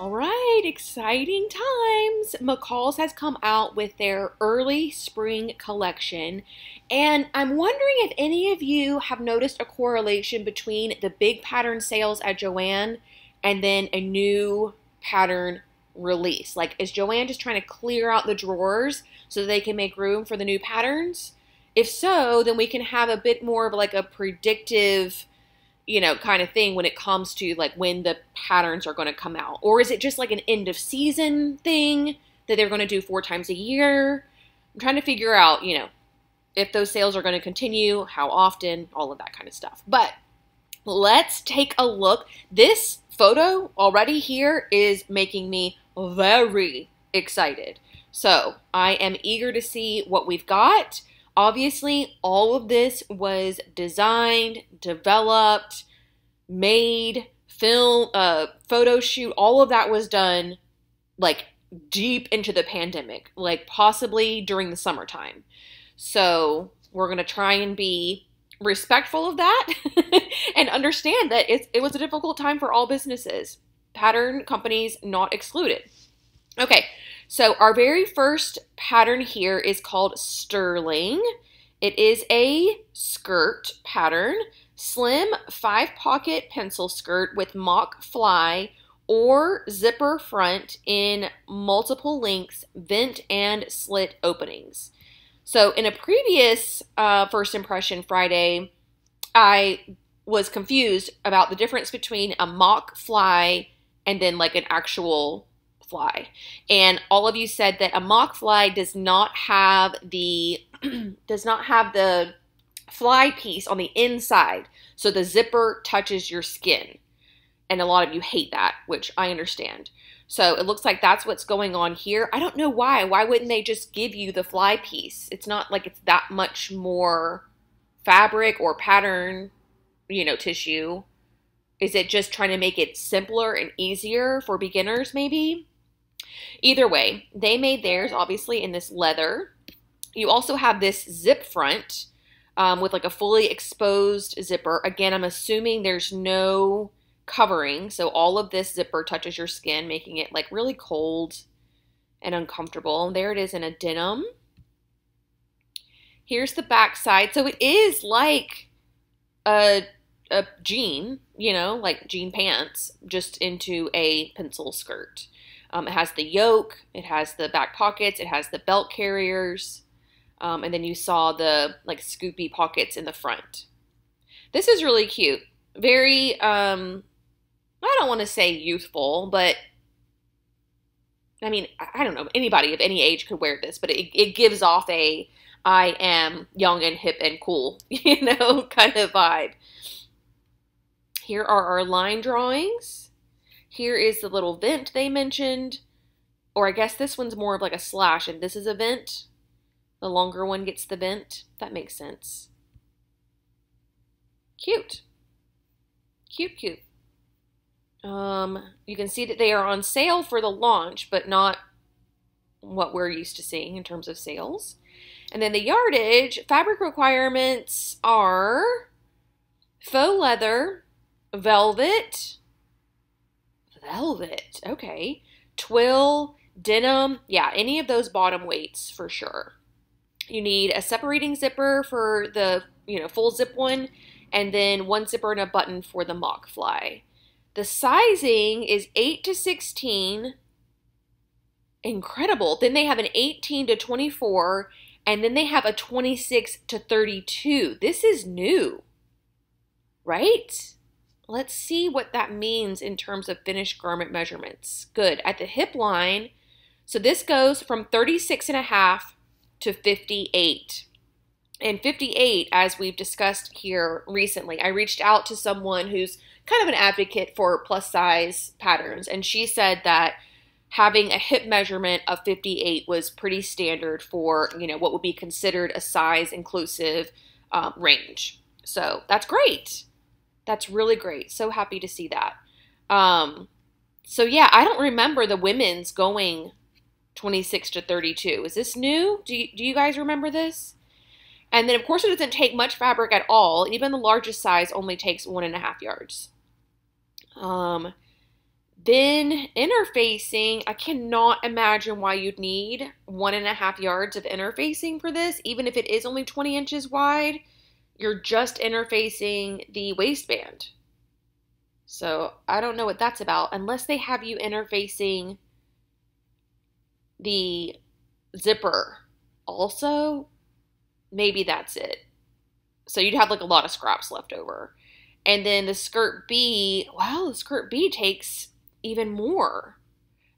All right, exciting times. McCall's has come out with their early spring collection, and I'm wondering if any of you have noticed a correlation between the big pattern sales at Joann and then a new pattern release. Like, is Joann just trying to clear out the drawers so they can make room for the new patterns? If so, then we can have a bit more of like a predictive you know, kind of thing when it comes to like when the patterns are going to come out? Or is it just like an end of season thing that they're going to do four times a year? I'm trying to figure out, you know, if those sales are going to continue, how often, all of that kind of stuff. But let's take a look. This photo already here is making me very excited. So I am eager to see what we've got. Obviously, all of this was designed, developed, made, film, uh, photo shoot, all of that was done like deep into the pandemic, like possibly during the summertime. So we're going to try and be respectful of that and understand that it, it was a difficult time for all businesses, pattern companies not excluded. Okay, so our very first pattern here is called Sterling. It is a skirt pattern, slim five pocket pencil skirt with mock fly or zipper front in multiple lengths, vent and slit openings. So in a previous uh, first impression Friday, I was confused about the difference between a mock fly and then like an actual fly. And all of you said that a mock fly does not have the does not have the fly piece on the inside. So the zipper touches your skin. And a lot of you hate that, which I understand. So it looks like that's what's going on here. I don't know why. Why wouldn't they just give you the fly piece? It's not like it's that much more fabric or pattern, you know, tissue. Is it just trying to make it simpler and easier for beginners, maybe? Either way, they made theirs obviously in this leather. You also have this zip front um, with like a fully exposed zipper. Again, I'm assuming there's no covering, so all of this zipper touches your skin, making it like really cold and uncomfortable. And there it is in a denim. Here's the back side. So it is like a, a jean, you know, like jean pants, just into a pencil skirt. Um, it has the yoke, it has the back pockets, it has the belt carriers, um, and then you saw the like scoopy pockets in the front. This is really cute. Very, um, I don't want to say youthful, but I mean, I don't know, anybody of any age could wear this, but it, it gives off a I am young and hip and cool, you know, kind of vibe. Here are our line drawings. Here is the little vent they mentioned. Or I guess this one's more of like a slash and this is a vent. The longer one gets the vent. That makes sense. Cute. Cute, cute. Um, you can see that they are on sale for the launch, but not what we're used to seeing in terms of sales. And then the yardage, fabric requirements are faux leather, velvet, velvet. Okay. Twill, denim. Yeah, any of those bottom weights for sure. You need a separating zipper for the, you know, full zip one and then one zipper and a button for the mock fly. The sizing is 8 to 16. Incredible. Then they have an 18 to 24 and then they have a 26 to 32. This is new. Right? Let's see what that means in terms of finished garment measurements. Good. At the hip line, so this goes from 36 and a half to 58. And 58, as we've discussed here recently, I reached out to someone who's kind of an advocate for plus size patterns, and she said that having a hip measurement of 58 was pretty standard for, you know, what would be considered a size inclusive um, range. So that's great. That's really great. So happy to see that. Um, so yeah, I don't remember the women's going 26 to 32. Is this new? Do you, do you guys remember this? And then, of course, it doesn't take much fabric at all. Even the largest size only takes one and a half yards. Um, Then interfacing, I cannot imagine why you'd need one and a half yards of interfacing for this, even if it is only 20 inches wide. You're just interfacing the waistband. So I don't know what that's about unless they have you interfacing the zipper also. Maybe that's it. So you'd have like a lot of scraps left over. And then the skirt B, wow, the skirt B takes even more.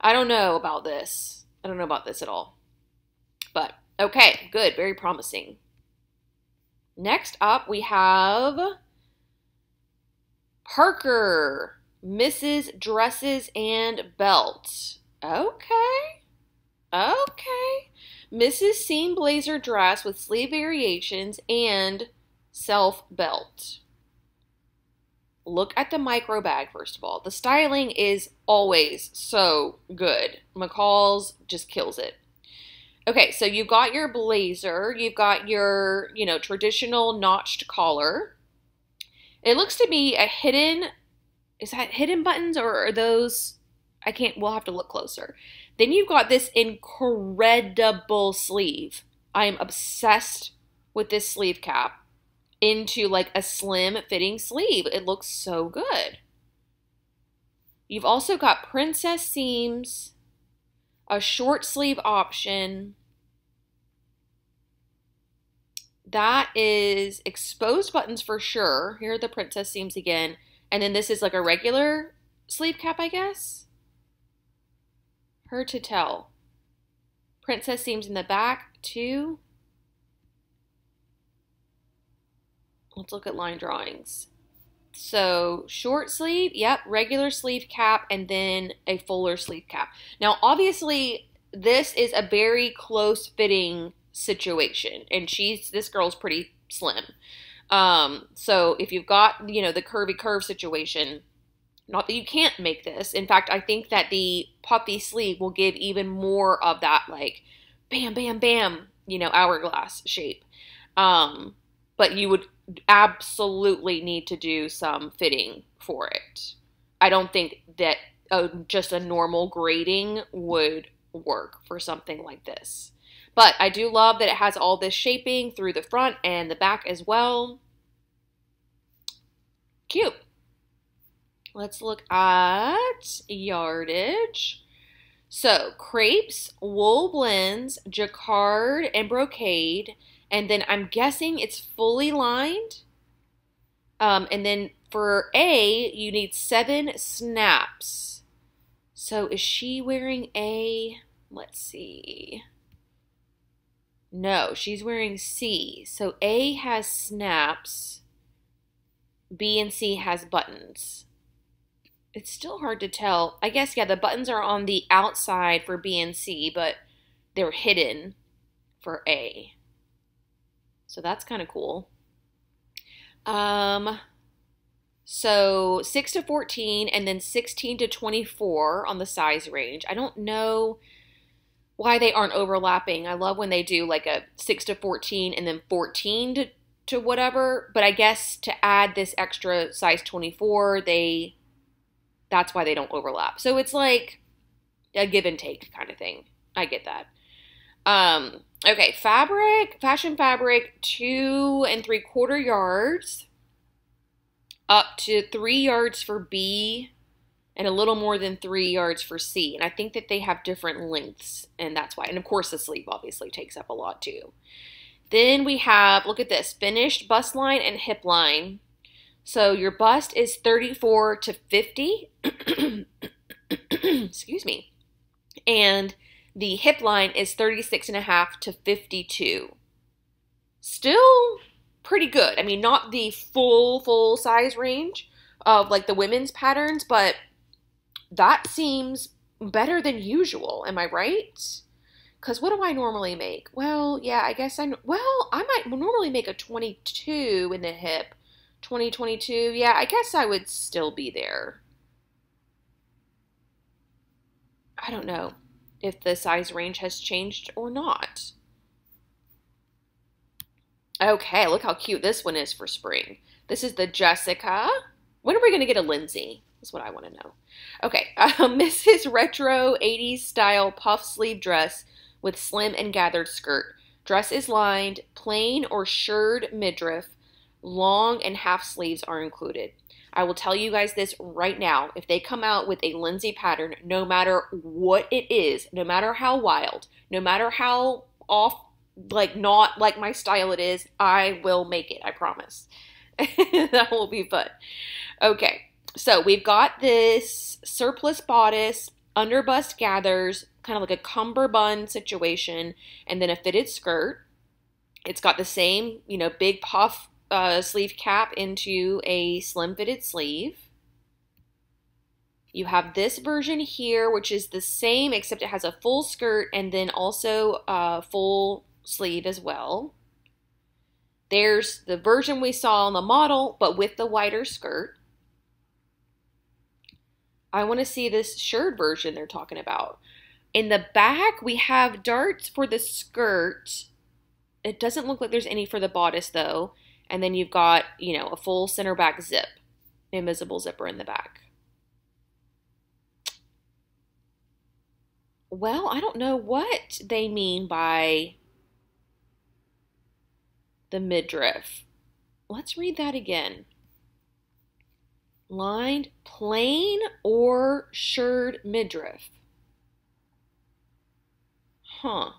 I don't know about this. I don't know about this at all. But okay, good, very promising. Next up, we have Parker, Misses' Dresses and Belt. Okay. Okay. Misses' Seam blazer dress with sleeve variations and self belt look at the micro bag first of all. The styling is always so good. McCall's just kills it. Okay, so you've got your blazer, you've got your, you know, traditional notched collar. It looks to be a hidden is that hidden buttons or are those I can't we'll have to look closer. Then you've got this incredible sleeve. I am obsessed with this sleeve cap into like a slim fitting sleeve. It looks so good. You've also got princess seams, a short sleeve option. That is exposed buttons for sure. Here are the princess seams again. And then this is like a regular sleeve cap, I guess. Her to tell. Princess seams in the back too. Let's look at line drawings. So short sleeve, yep, regular sleeve cap, and then a fuller sleeve cap. Now, obviously, this is a very close fitting situation, and she's this girl's pretty slim. Um, so if you've got you know the curvy curve situation, not that you can't make this. In fact, I think that the puffy sleeve will give even more of that like bam, bam, bam, you know, hourglass shape. Um, but you would absolutely need to do some fitting for it. I don't think that a, just a normal grading would work for something like this. But I do love that it has all this shaping through the front and the back as well. Cute. Let's look at yardage. So crepes, wool blends, jacquard, and brocade and then I'm guessing it's fully lined. Um, and then for A, you need seven snaps. So is she wearing A? Let's see. No, she's wearing C. So A has snaps. B and C has buttons. It's still hard to tell. I guess, yeah, the buttons are on the outside for B and C, but they're hidden for A. So that's kind of cool. Um, so 6 to 14 and then 16 to 24 on the size range. I don't know why they aren't overlapping. I love when they do like a 6 to 14 and then 14 to, to whatever, but I guess to add this extra size 24, they that's why they don't overlap. So it's like a give and take kind of thing. I get that. Um, okay, fabric, fashion fabric, two and three quarter yards, up to three yards for B, and a little more than three yards for C. And I think that they have different lengths, and that's why. And of course, the sleeve obviously takes up a lot too. Then we have, look at this, finished bust line and hip line. So your bust is 34 to 50. Excuse me. And the hip line is 36 and a half to 52. Still pretty good. I mean, not the full, full size range of like the women's patterns, but that seems better than usual. Am I right? Because what do I normally make? Well, yeah, I guess I, well, I might normally make a 22 in the hip. 2022, yeah, I guess I would still be there. I don't know if the size range has changed or not. Okay, look how cute this one is for spring. This is the Jessica. When are we going to get a Lindsay? That's what I want to know. Okay, uh, Misses' Retro 80s style puff sleeve dress with slim and gathered skirt. Dress is lined, plain or shirred midriff, long and half sleeves are included. I will tell you guys this right now. If they come out with a Lindsay pattern, no matter what it is, no matter how wild, no matter how off, like not like my style it is, I will make it. I promise. that will be fun. Okay, so we've got this surplice bodice, under bust gathers, kind of like a cummerbund situation, and then a fitted skirt. It's got the same, you know, big puff uh, sleeve cap into a slim fitted sleeve. You have this version here, which is the same except it has a full skirt and then also a full sleeve as well. There's the version we saw on the model, but with the wider skirt. I want to see this shirred version they're talking about. In the back, we have darts for the skirt. It doesn't look like there's any for the bodice though. And then you've got, you know, a full center back zip, invisible zipper in the back. Well, I don't know what they mean by the midriff. Let's read that again. Lined, plain, or shirred midriff. Huh.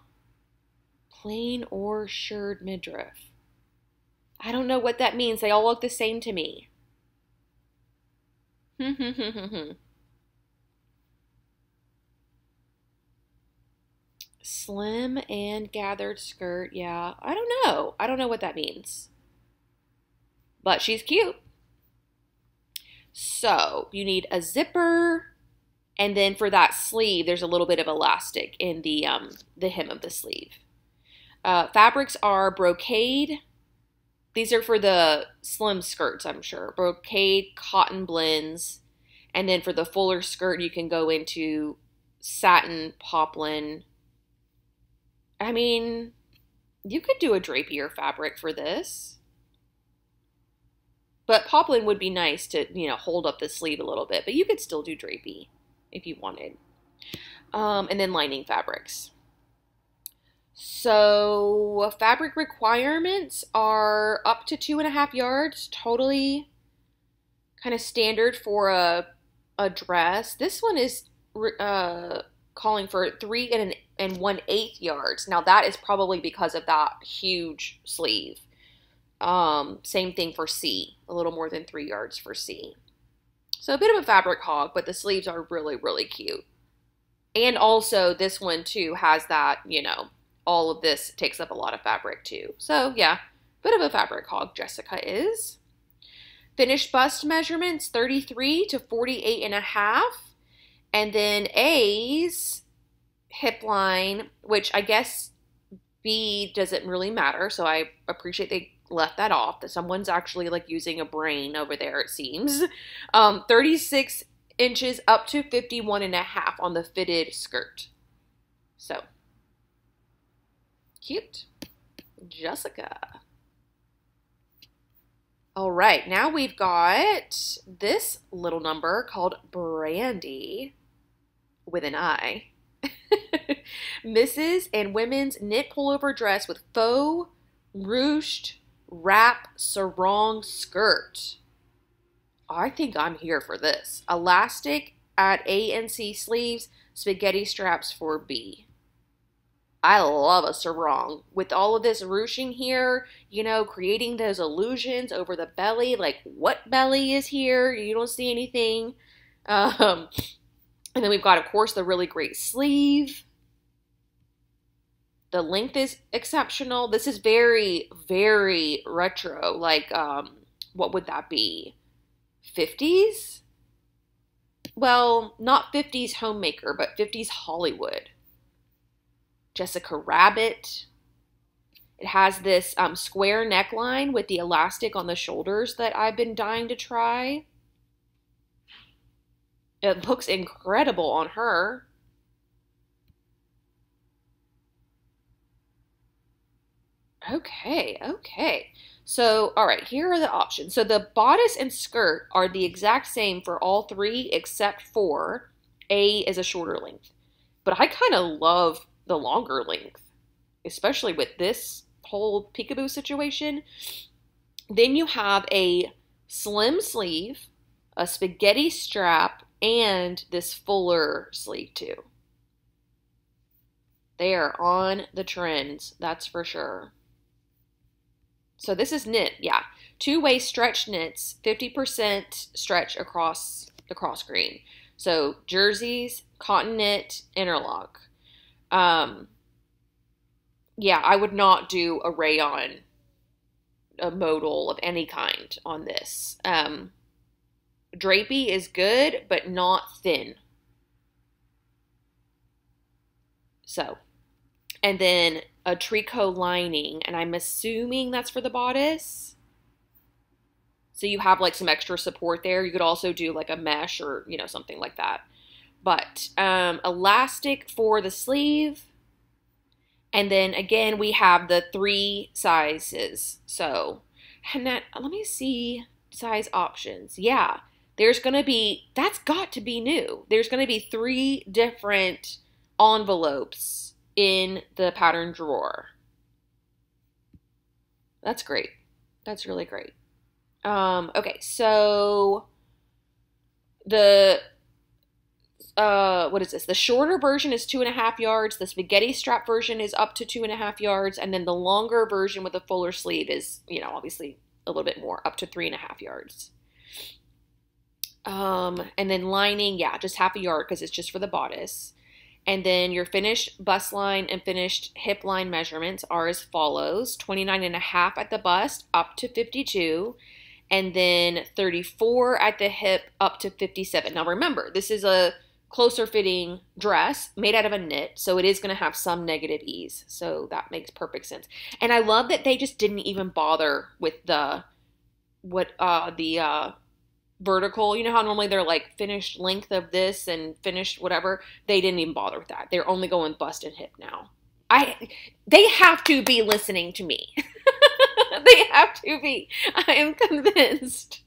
Plain or shirred midriff. I don't know what that means. They all look the same to me. Slim and gathered skirt. Yeah, I don't know. I don't know what that means. But she's cute. So you need a zipper, and then for that sleeve, there's a little bit of elastic in the um, the hem of the sleeve. Uh, fabrics are brocade, these are for the slim skirts, I'm sure. Brocade cotton blends. And then for the fuller skirt, you can go into satin poplin. I mean, you could do a drapier fabric for this. But poplin would be nice to, you know, hold up the sleeve a little bit. But you could still do drapey if you wanted. Um, and then lining fabrics. So fabric requirements are up to two and a half yards, totally kind of standard for a, a dress. This one is uh, calling for three and, an, and one eighth yards. Now that is probably because of that huge sleeve. Um, same thing for C, a little more than three yards for C. So a bit of a fabric hog, but the sleeves are really, really cute. And also this one too has that, you know, all of this takes up a lot of fabric too. So yeah, bit of a fabric hog Jessica is. Finished bust measurements 33 to 48 and a half. And then A's hip line, which I guess B doesn't really matter. So I appreciate they left that off. That someone's actually like using a brain over there, it seems. Um, 36 inches up to 51 and a half on the fitted skirt. So Cute. Jessica. All right, now we've got this little number called Brandy with an I. Misses' and women's knit pullover dress with faux ruched wrap sarong skirt. I think I'm here for this. Elastic at A and C sleeves, spaghetti straps for B. I love a sarong. With all of this ruching here, you know, creating those illusions over the belly, like what belly is here? You don't see anything. Um, and then we've got, of course, the really great sleeve. The length is exceptional. This is very, very retro. Like, um, what would that be? 50s? Well, not 50s homemaker, but 50s Hollywood. Jessica Rabbit. It has this um, square neckline with the elastic on the shoulders that I've been dying to try. It looks incredible on her. Okay, okay. So, all right, here are the options. So the bodice and skirt are the exact same for all three except for A is a shorter length. But I kind of love the longer length, especially with this whole peekaboo situation. Then you have a slim sleeve, a spaghetti strap, and this fuller sleeve too. They are on the trends, that's for sure. So this is knit, yeah. Two-way stretch knits, 50% stretch across the cross grain. So jerseys, cotton knit, interlock. Um, yeah, I would not do a rayon, a modal of any kind on this. Um, drapey is good, but not thin. So, and then a tricot lining, and I'm assuming that's for the bodice. So you have like some extra support there. You could also do like a mesh or, you know, something like that. But um, elastic for the sleeve. And then again, we have the three sizes. So, and that, let me see size options. Yeah, there's going to be, that's got to be new. There's going to be three different envelopes in the pattern drawer. That's great. That's really great. Um, okay, so the uh, what is this? The shorter version is two and a half yards. The spaghetti strap version is up to two and a half yards, and then the longer version with a fuller sleeve is, you know, obviously a little bit more, up to three and a half yards. Um, and then lining, yeah, just half a yard because it's just for the bodice. And then your finished bust line and finished hip line measurements are as follows 29 and a half at the bust up to 52 and then 34 at the hip up to 57. Now remember, this is a closer fitting dress made out of a knit, so it is going to have some negative ease. So that makes perfect sense. And I love that they just didn't even bother with the what uh the uh vertical. You know how normally they're like finished length of this and finished whatever. They didn't even bother with that. They're only going bust and hip now. I they have to be listening to me. they have to be. I am convinced.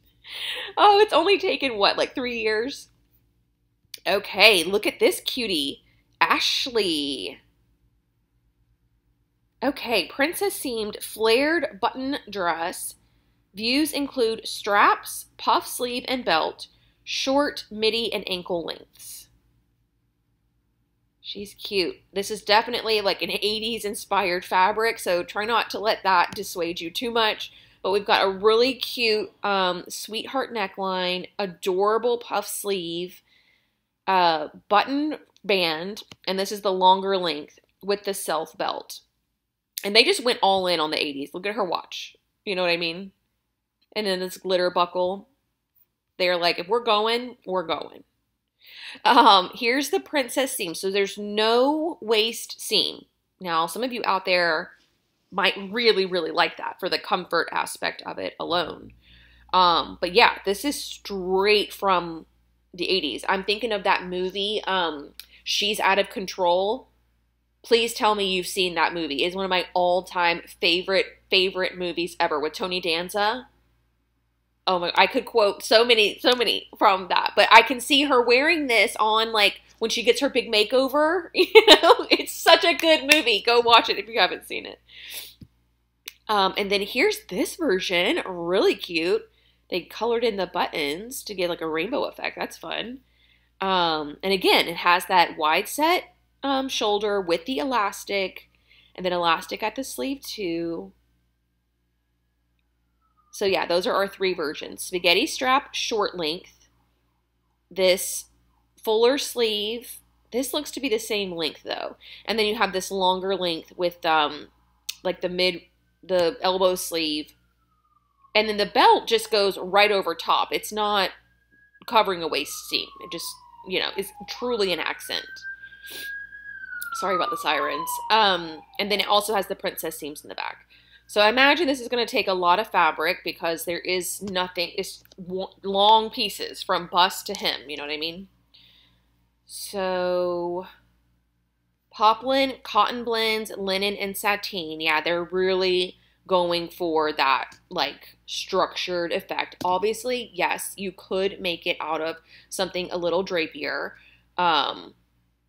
Oh, it's only taken what, like 3 years? Okay, look at this cutie. Ashley. Okay, princess seamed flared button dress Views include straps, puff sleeve and belt, short midi and ankle lengths. She's cute. This is definitely like an 80s inspired fabric, so try not to let that dissuade you too much. But we've got a really cute um, sweetheart neckline, adorable puff sleeve, uh, button band, and this is the longer length with the self belt. And they just went all in on the 80s. Look at her watch. You know what I mean? and then this glitter buckle. They're like, if we're going, we're going. Um, here's the princess seam. So there's no waist seam. Now, some of you out there might really, really like that for the comfort aspect of it alone. Um, but yeah, this is straight from the 80s. I'm thinking of that movie, um, She's Out of Control. Please tell me you've seen that movie. It's one of my all-time favorite, favorite movies ever with Tony Danza oh my i could quote so many so many from that but i can see her wearing this on like when she gets her big makeover you know it's such a good movie go watch it if you haven't seen it um, and then here's this version really cute they colored in the buttons to get like a rainbow effect that's fun um, and again it has that wide set um, shoulder with the elastic and then elastic at the sleeve too so yeah, those are our three versions. Spaghetti strap, short length. This fuller sleeve. This looks to be the same length though. And then you have this longer length with um like the mid the elbow sleeve. And then the belt just goes right over top. It's not covering a waist seam. It just, you know, is truly an accent. Sorry about the sirens. Um, and then it also has the princess seams in the back. So I imagine this is going to take a lot of fabric because there is nothing, it's long pieces from bust to hem, you know what I mean? So Poplin, cotton blends, linen, and sateen. Yeah, they're really going for that like structured effect. Obviously, yes, you could make it out of something a little drapier. Um,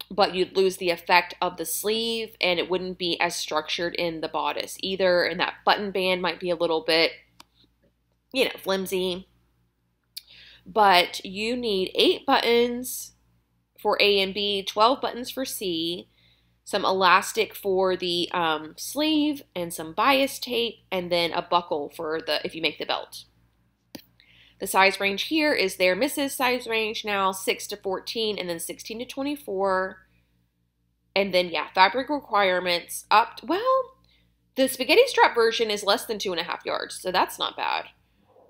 but you'd lose the effect of the sleeve and it wouldn't be as structured in the bodice either. And that button band might be a little bit, you know, flimsy. But you need eight buttons for A and B, 12 buttons for C, some elastic for the um, sleeve, and some bias tape, and then a buckle for the if you make the belt. The size range here is their Misses' size range now, 6 to 14, and then 16 to 24. And then, yeah, fabric requirements up, well, the spaghetti strap version is less than two and a half yards, so that's not bad.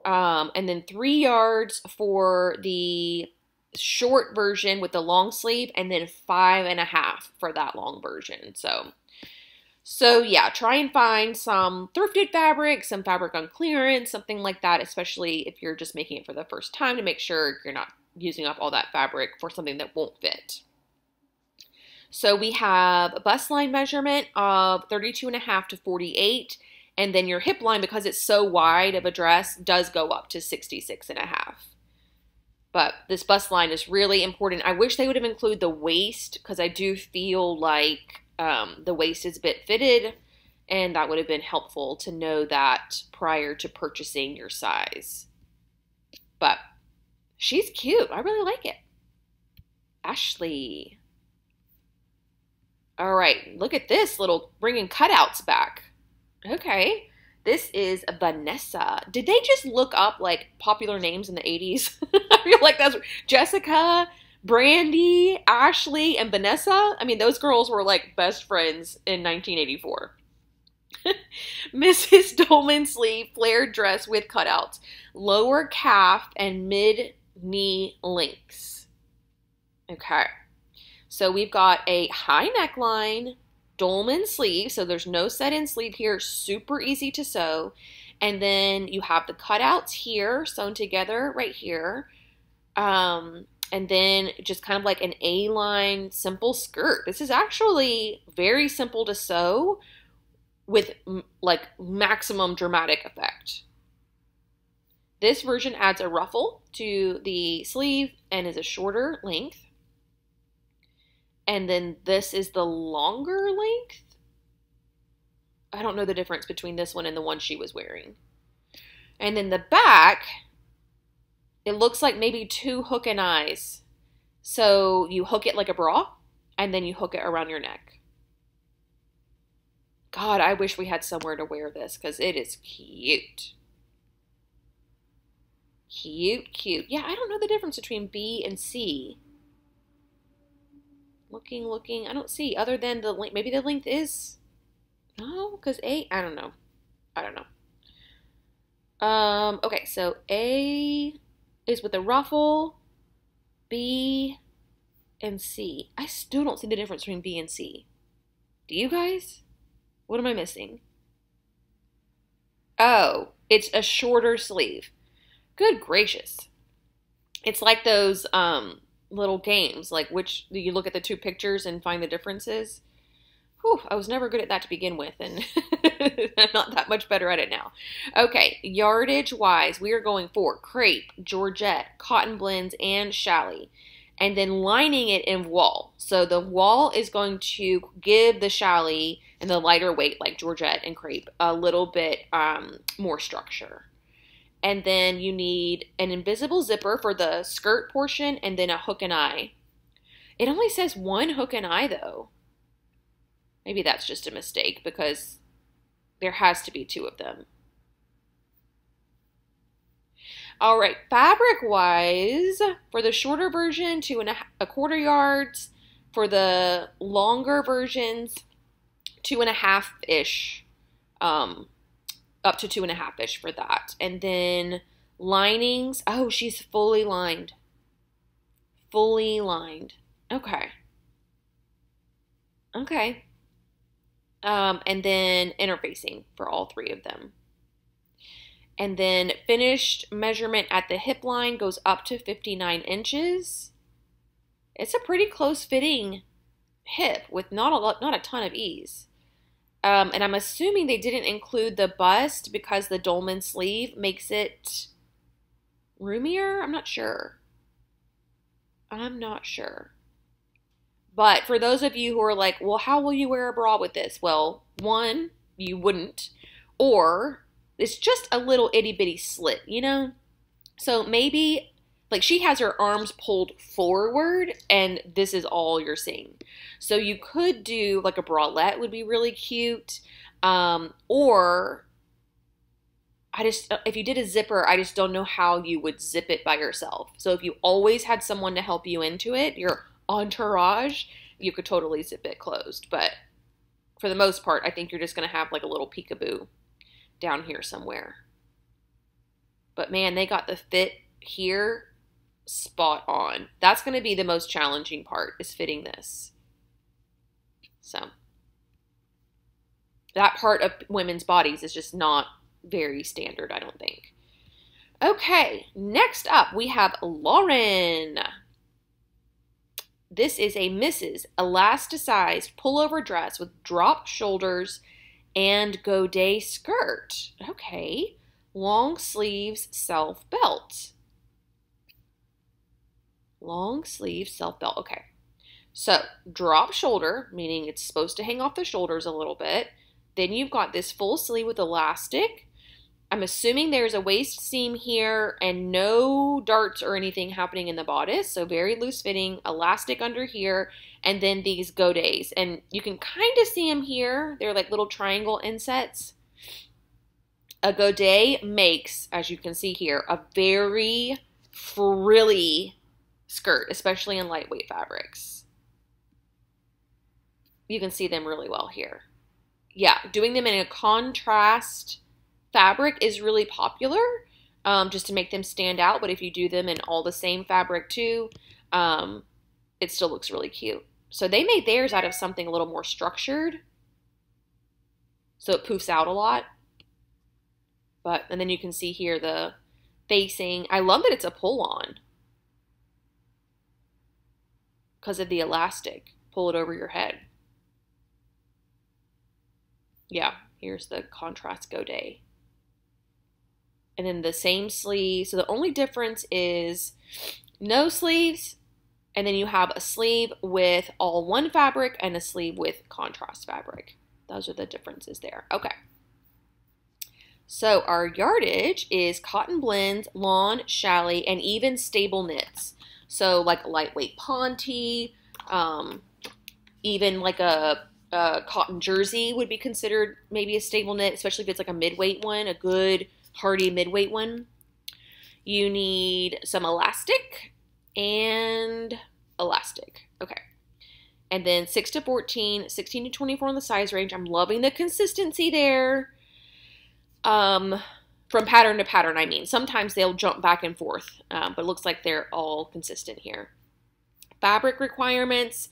Um, and then three yards for the short version with the long sleeve, and then five and a half for that long version. So so yeah, try and find some thrifted fabric, some fabric on clearance, something like that, especially if you're just making it for the first time to make sure you're not using up all that fabric for something that won't fit. So we have a bust line measurement of 32 and a half to 48, and then your hip line, because it's so wide of a dress, does go up to 66 and a half. But this bust line is really important. I wish they would have included the waist because I do feel like um, the waist is a bit fitted, and that would have been helpful to know that prior to purchasing your size. But she's cute. I really like it. Ashley. All right, look at this little bringing cutouts back. Okay. This is Vanessa. Did they just look up like popular names in the 80s? I feel like that's Jessica, Brandy, Ashley, and Vanessa, I mean, those girls were like best friends in 1984. Misses' Dolman sleeve flared dress with cutouts, lower calf and mid knee links. Okay. So we've got a high neckline, dolman sleeve, so there's no set in sleeve here, super easy to sew. And then you have the cutouts here sewn together right here. Um, and then just kind of like an A-line simple skirt. This is actually very simple to sew with like maximum dramatic effect. This version adds a ruffle to the sleeve and is a shorter length. And then this is the longer length. I don't know the difference between this one and the one she was wearing. And then the back it looks like maybe two hook and eyes. So you hook it like a bra and then you hook it around your neck. God, I wish we had somewhere to wear this because it is cute. Cute, cute. Yeah, I don't know the difference between B and C. Looking, looking. I don't see other than the length. Maybe the length is. No, because A. I don't know. I don't know. Um. Okay, so A is with a ruffle, B, and C. I still don't see the difference between B and C. Do you guys? What am I missing? Oh, it's a shorter sleeve. Good gracious. It's like those um, little games, like which you look at the two pictures and find the differences. Whew, I was never good at that to begin with, and I'm not that much better at it now. Okay, yardage wise, we are going for crepe, georgette, cotton blends, and challis, and then lining it in voile. So the voile is going to give the challis and the lighter weight, like georgette and crepe, a little bit um, more structure. And then you need an invisible zipper for the skirt portion, and then a hook and eye. It only says one hook and eye though. Maybe that's just a mistake because there has to be two of them. All right, fabric wise, for the shorter version, two and a, a quarter yards. For the longer versions, two and a half ish, um, up to two and a half ish for that. And then linings, oh, she's fully lined. Fully lined. Okay. Okay um, and then interfacing for all three of them. And then finished measurement at the hip line goes up to 59 inches. It's a pretty close fitting hip with not a lot, not a ton of ease. Um, and I'm assuming they didn't include the bust because the dolman sleeve makes it roomier. I'm not sure. I'm not sure. But for those of you who are like, well, how will you wear a bra with this? Well, one, you wouldn't. Or it's just a little itty bitty slit, you know? So maybe like she has her arms pulled forward and this is all you're seeing. So you could do like a bralette would be really cute. Um, or I just, if you did a zipper, I just don't know how you would zip it by yourself. So if you always had someone to help you into it, your entourage, you could totally zip it closed. But for the most part, I think you're just going to have like a little peekaboo down here somewhere. But man, they got the fit here spot on. That's going to be the most challenging part is fitting this. So that part of women's bodies is just not very standard, I don't think. Okay, next up we have Lauren. This is a Misses' elasticized pullover dress with drop shoulders and godet skirt. Okay, long sleeves self belt. Long sleeve self belt. Okay. So drop shoulder, meaning it's supposed to hang off the shoulders a little bit. Then you've got this full sleeve with elastic. I'm assuming there's a waist seam here and no darts or anything happening in the bodice. So very loose fitting, elastic under here, and then these godets. And you can kind of see them here. They're like little triangle insets. A godet makes, as you can see here, a very frilly skirt, especially in lightweight fabrics. You can see them really well here. Yeah, doing them in a contrast fabric is really popular um, just to make them stand out. But if you do them in all the same fabric too, um, it still looks really cute. So they made theirs out of something a little more structured. So it poofs out a lot. But, and then you can see here the facing. I love that it's a pull on because of the elastic. Pull it over your head. Yeah, here's the contrast godet. And then the same sleeve. So the only difference is no sleeves, and then you have a sleeve with all one fabric and a sleeve with contrast fabric. Those are the differences there. Okay. So our yardage is cotton blends, lawn, challis, and even stable knits. So like a lightweight ponte, um, even like a, a, cotton jersey would be considered maybe a stable knit, especially if it's like a midweight one, a good hardy midweight one. You need some elastic and elastic. Okay. And then 6 to 14, 16 to 24 on the size range. I'm loving the consistency there. Um, from pattern to pattern, I mean. Sometimes they'll jump back and forth, um, but it looks like they're all consistent here. Fabric requirements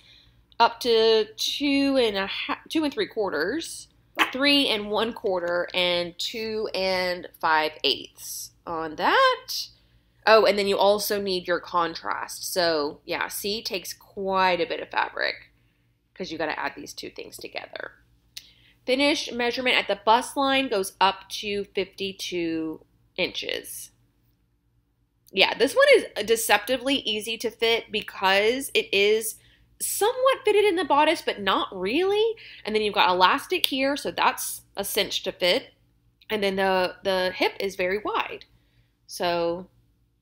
up to two and a half, two and three quarters, three and one quarter, and two and five eighths on that. Oh, and then you also need your contrast. So yeah, C takes quite a bit of fabric because you got to add these two things together. Finish measurement at the bust line goes up to 52 inches. Yeah, this one is deceptively easy to fit because it is somewhat fitted in the bodice, but not really. And then you've got elastic here, so that's a cinch to fit. And then the, the hip is very wide. So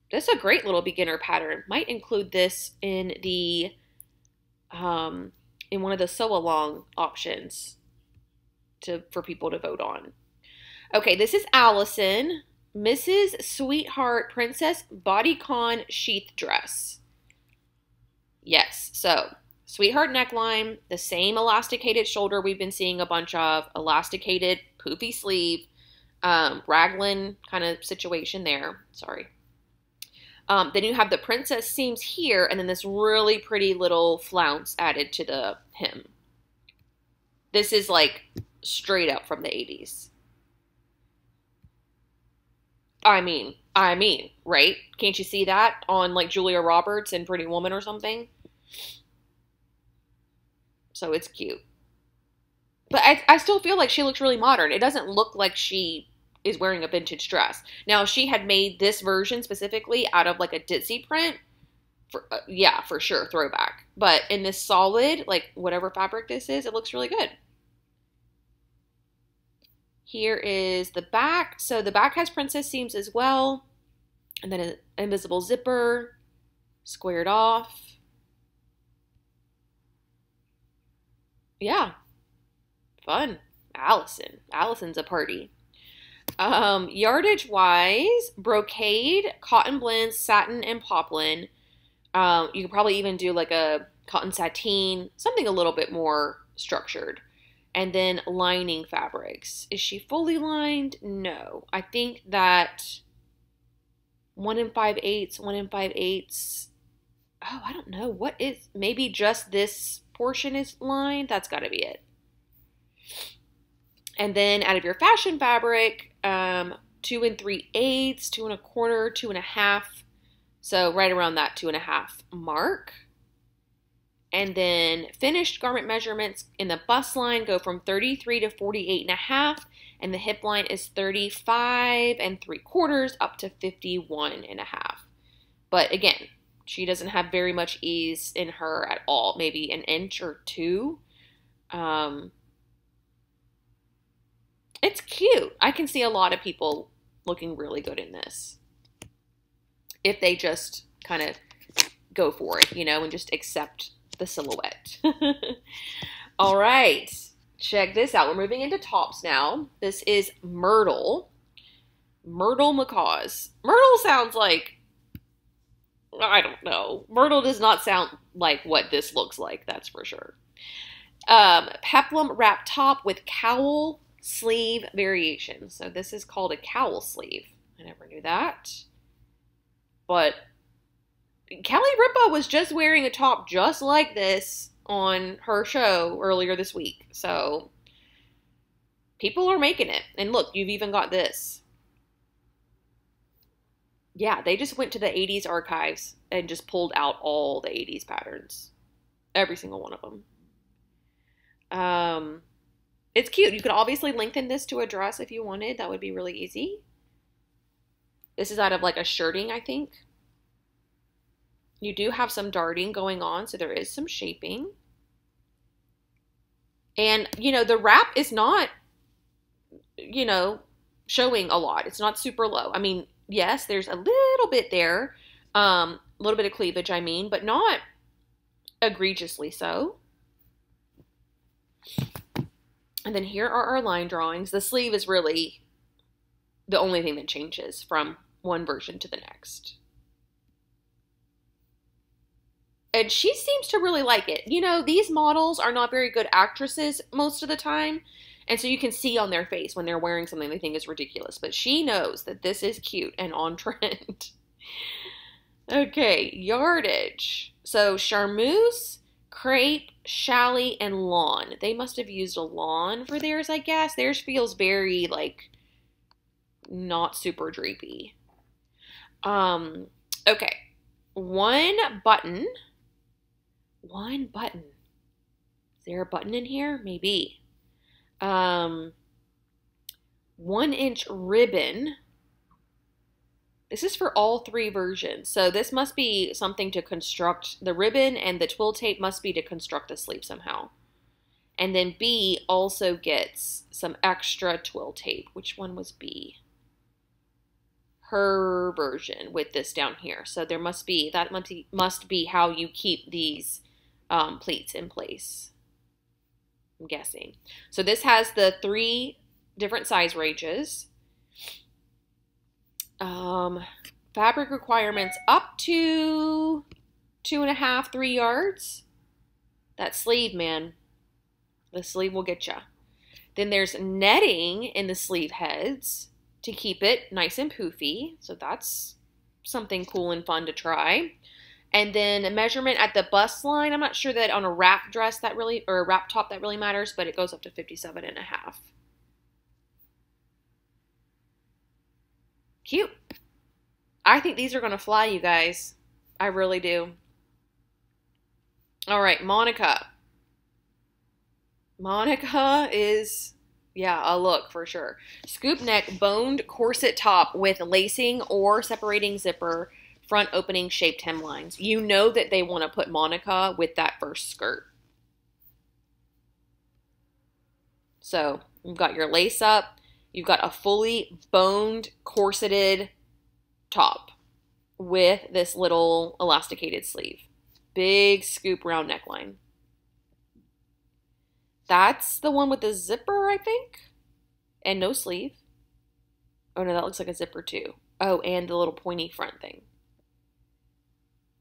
this is a great little beginner pattern. Might include this in the um, in one of the sew along options to for people to vote on. Okay, this is Allison, Misses' Sweetheart Princess Bodycon Sheath Dress. Yes, so Sweetheart neckline, the same elasticated shoulder we've been seeing a bunch of, elasticated poofy sleeve, um, raglan kind of situation there. Sorry. Um, then you have the princess seams here, and then this really pretty little flounce added to the hem. This is like straight up from the 80s. I mean, I mean, right? Can't you see that on like Julia Roberts and Pretty Woman or something? So it's cute. But I, I still feel like she looks really modern. It doesn't look like she is wearing a vintage dress. Now, if she had made this version specifically out of like a ditzy print, for, uh, yeah, for sure, throwback. But in this solid, like whatever fabric this is, it looks really good. Here is the back. So the back has princess seams as well. And then an invisible zipper, squared off. Yeah, fun. Allison. Allison's a party. Um, yardage wise, brocade, cotton blends, satin, and poplin. Um, you could probably even do like a cotton sateen, something a little bit more structured. And then lining fabrics. Is she fully lined? No. I think that one in five eighths, one in five eighths. Oh, I don't know. What is maybe just this portion is lined? That's got to be it. And then out of your fashion fabric, um, two and three eighths, two and a quarter, two and a half. So right around that two and a half mark. And then finished garment measurements in the bust line go from 33 to 48 and a half. And the hip line is 35 and three quarters up to 51 and a half. But again, she doesn't have very much ease in her at all, maybe an inch or two. Um, it's cute. I can see a lot of people looking really good in this. If they just kind of go for it, you know, and just accept the silhouette. All right. Check this out. We're moving into tops now. This is Myrtle. Myrtle macaws. Myrtle sounds like I don't know. Myrtle does not sound like what this looks like, that's for sure. Um, peplum wrap top with cowl sleeve variation. So this is called a cowl sleeve. I never knew that. But Kelly Ripa was just wearing a top just like this on her show earlier this week. So people are making it. And look, you've even got this. Yeah, they just went to the 80s archives and just pulled out all the 80s patterns. Every single one of them. Um, it's cute. You could obviously lengthen this to a dress if you wanted. That would be really easy. This is out of like a shirting, I think. You do have some darting going on, so there is some shaping. And, you know, the wrap is not, you know, showing a lot. It's not super low. I mean, yes, there's a little bit there, um, a little bit of cleavage, I mean, but not egregiously so. And then here are our line drawings. The sleeve is really the only thing that changes from one version to the next. And she seems to really like it. You know, these models are not very good actresses most of the time. And so you can see on their face when they're wearing something they think is ridiculous. But she knows that this is cute and on trend. okay, yardage. So charmeuse crepe, challis, and lawn. They must have used a lawn for theirs, I guess. Theirs feels very, like, not super drapey. Um, okay. One button. One button. Is there a button in here? Maybe. Um, one inch ribbon this is for all three versions. So this must be something to construct the ribbon and the twill tape must be to construct the sleeve somehow. And then B also gets some extra twill tape. Which one was B? Her version with this down here. So there must be, that must be, must be how you keep these um, pleats in place. I'm guessing. So this has the three different size ranges. Um, fabric requirements up to two and a half, three yards. That sleeve, man. The sleeve will get you. Then there's netting in the sleeve heads to keep it nice and poofy. So that's something cool and fun to try. And then a measurement at the bust line. I'm not sure that on a wrap dress that really, or a wrap top that really matters, but it goes up to 57 and a half. Cute. I think these are going to fly, you guys. I really do. All right, Monica. Monica is, yeah, a look for sure. Scoop neck, boned corset top with lacing or separating zipper, front opening shaped hemlines. You know that they want to put Monica with that first skirt. So you've got your lace up, you've got a fully boned, corseted top with this little elasticated sleeve. Big scoop round neckline. That's the one with the zipper, I think, and no sleeve. Oh no, that looks like a zipper too. Oh, and the little pointy front thing.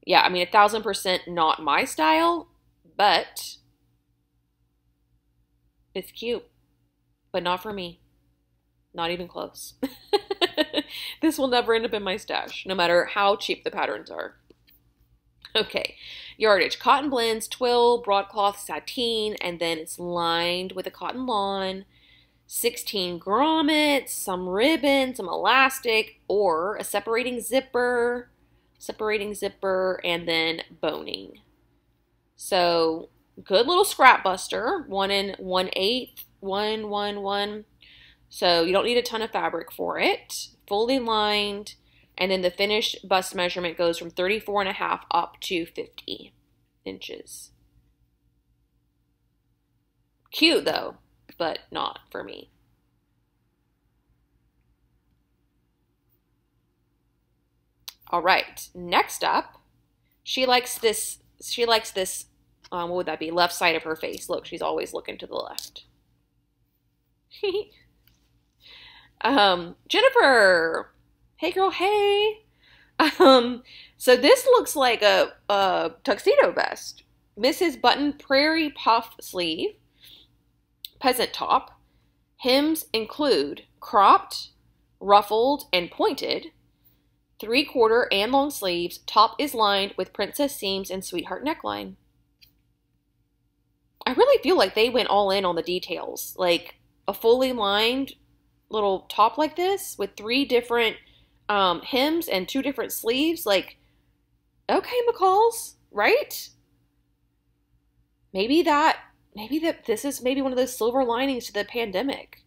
Yeah, I mean, a thousand percent not my style, but it's cute, but not for me. Not even close. this will never end up in my stash, no matter how cheap the patterns are. Okay, yardage cotton blends, twill, broadcloth, sateen, and then it's lined with a cotton lawn. 16 grommets, some ribbon, some elastic, or a separating zipper, separating zipper, and then boning. So good little scrap buster, one and one eighth, one, one, one. So you don't need a ton of fabric for it. Fully lined, and then the finished bust measurement goes from 34 and a half up to 50 inches. Cute though, but not for me. All right, next up, she likes this, she likes this, um, what would that be, left side of her face. Look, she's always looking to the left. um, Jennifer, hey girl, hey. Um, so this looks like a, a tuxedo vest. Misses' Button Prairie Puff Sleeve, Peasant Top. Hems include cropped, ruffled, and pointed. Three quarter and long sleeves. Top is lined with princess seams and sweetheart neckline. I really feel like they went all in on the details. Like a fully lined little top like this with three different um, hems and two different sleeves. Like, okay, McCall's, right? Maybe that, maybe that this is maybe one of those silver linings to the pandemic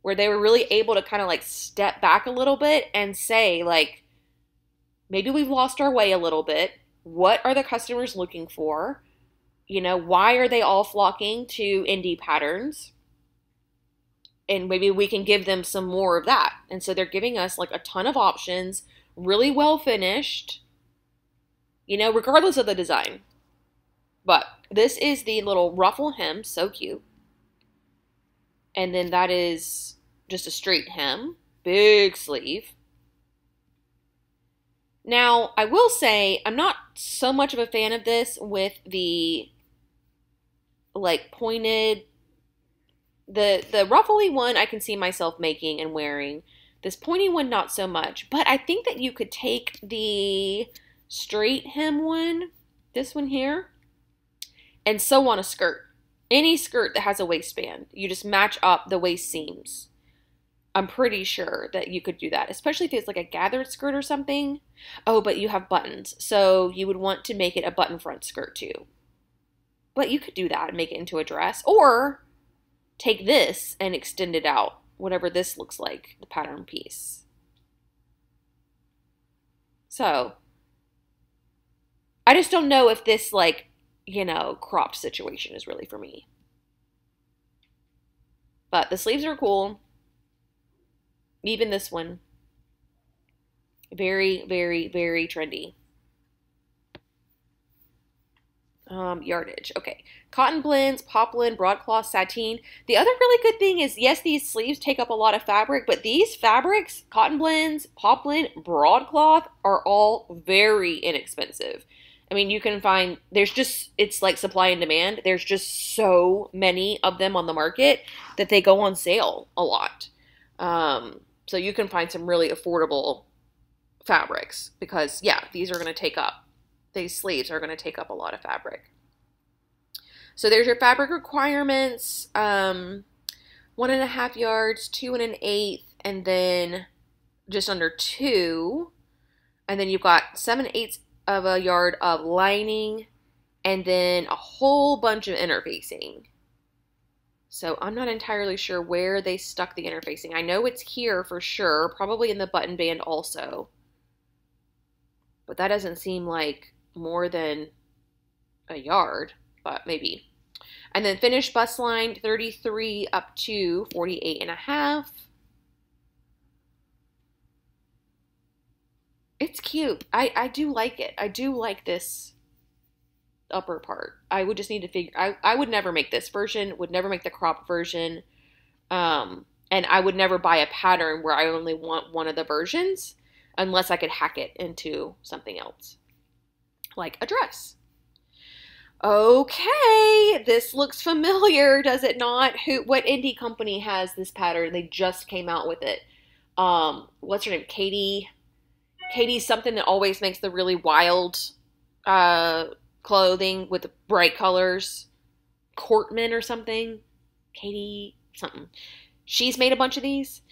where they were really able to kind of like step back a little bit and say, like, maybe we've lost our way a little bit. What are the customers looking for? You know, why are they all flocking to indie patterns? and maybe we can give them some more of that. And so they're giving us like a ton of options, really well finished, you know, regardless of the design. But this is the little ruffle hem, so cute. And then that is just a straight hem, big sleeve. Now, I will say I'm not so much of a fan of this with the like pointed the the ruffly one I can see myself making and wearing. This pointy one not so much. But I think that you could take the straight hem one, this one here, and sew on a skirt. Any skirt that has a waistband. You just match up the waist seams. I'm pretty sure that you could do that, especially if it's like a gathered skirt or something. Oh, but you have buttons, so you would want to make it a button front skirt too. But you could do that and make it into a dress, or take this and extend it out, whatever this looks like, the pattern piece. So, I just don't know if this, like, you know, cropped situation is really for me. But the sleeves are cool. Even this one. Very, very, very trendy. Um, yardage. Okay. Cotton blends, poplin, broadcloth, sateen. The other really good thing is, yes, these sleeves take up a lot of fabric, but these fabrics, cotton blends, poplin, broadcloth, are all very inexpensive. I mean, you can find, there's just, it's like supply and demand. There's just so many of them on the market that they go on sale a lot. Um, so you can find some really affordable fabrics because, yeah, these are going to take up these sleeves are going to take up a lot of fabric. So there's your fabric requirements. Um, one and a half yards, two and an eighth, and then just under two. And then you've got seven eighths of a yard of lining, and then a whole bunch of interfacing. So I'm not entirely sure where they stuck the interfacing. I know it's here for sure, probably in the button band also. But that doesn't seem like more than a yard, but maybe. And then finished bust line 33 up to 48 and a half. It's cute. I, I do like it. I do like this upper part. I would just need to figure I, I would never make this version, would never make the crop version. Um, and I would never buy a pattern where I only want one of the versions unless I could hack it into something else. Like a dress. Okay, this looks familiar, does it not? Who what indie company has this pattern? They just came out with it. Um, what's her name? Katie Katie's something that always makes the really wild uh clothing with bright colors. Kortman or something. Katie something. She's made a bunch of these.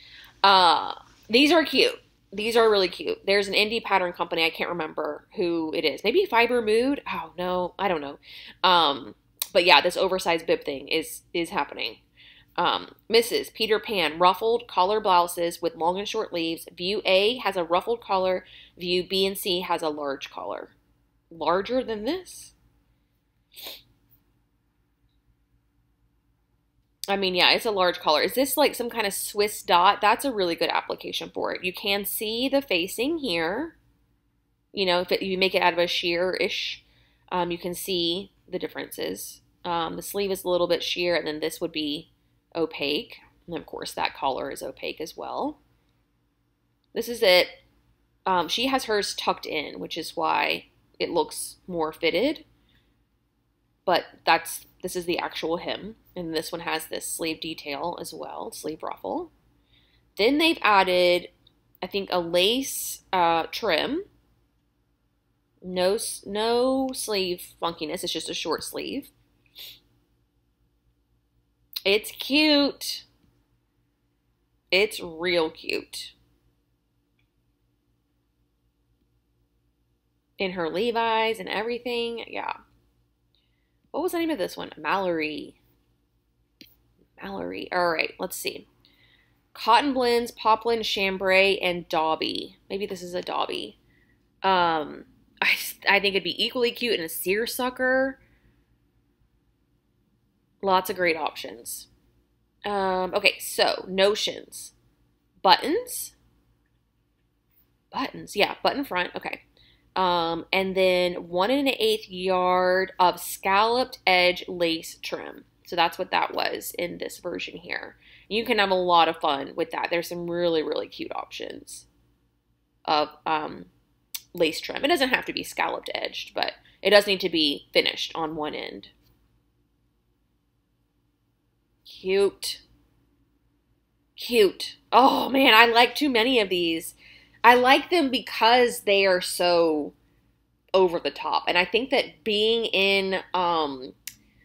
Uh, these are cute. These are really cute. There's an indie pattern company. I can't remember who it is. Maybe Fibre Mood. Oh no, I don't know. Um, but yeah, this oversized bib thing is is happening. Um, Misses' Peter Pan ruffled collar blouses with long and short sleeves. View A has a ruffled collar. View B and C has a large collar larger than this? I mean, yeah, it's a large collar. Is this like some kind of Swiss dot? That's a really good application for it. You can see the facing here. You know, if it, you make it out of a sheer-ish, um, you can see the differences. Um, the sleeve is a little bit sheer, and then this would be opaque. And of course, that collar is opaque as well. This is it. Um, she has hers tucked in, which is why it looks more fitted. But that's this is the actual hem, and this one has this sleeve detail as well, sleeve ruffle. Then they've added, I think, a lace uh, trim. No, no sleeve funkiness. It's just a short sleeve. It's cute. It's real cute. In her Levi's and everything. Yeah. What was the name of this one? Mallory. Mallory. All right, let's see. Cotton blends, poplin, chambray, and Dobby. Maybe this is a Dobby. Um, I, I think it'd be equally cute in a seersucker. Lots of great options. Um, okay, so notions. Buttons. Buttons, yeah, button front. Okay. Um, and then one and an eighth yard of scalloped edge lace trim. So that's what that was in this version here. You can have a lot of fun with that. There's some really, really cute options of um, lace trim. It doesn't have to be scalloped edged, but it does need to be finished on one end. Cute. Cute. Oh man, I like too many of these. I like them because they are so over the top. And I think that being in um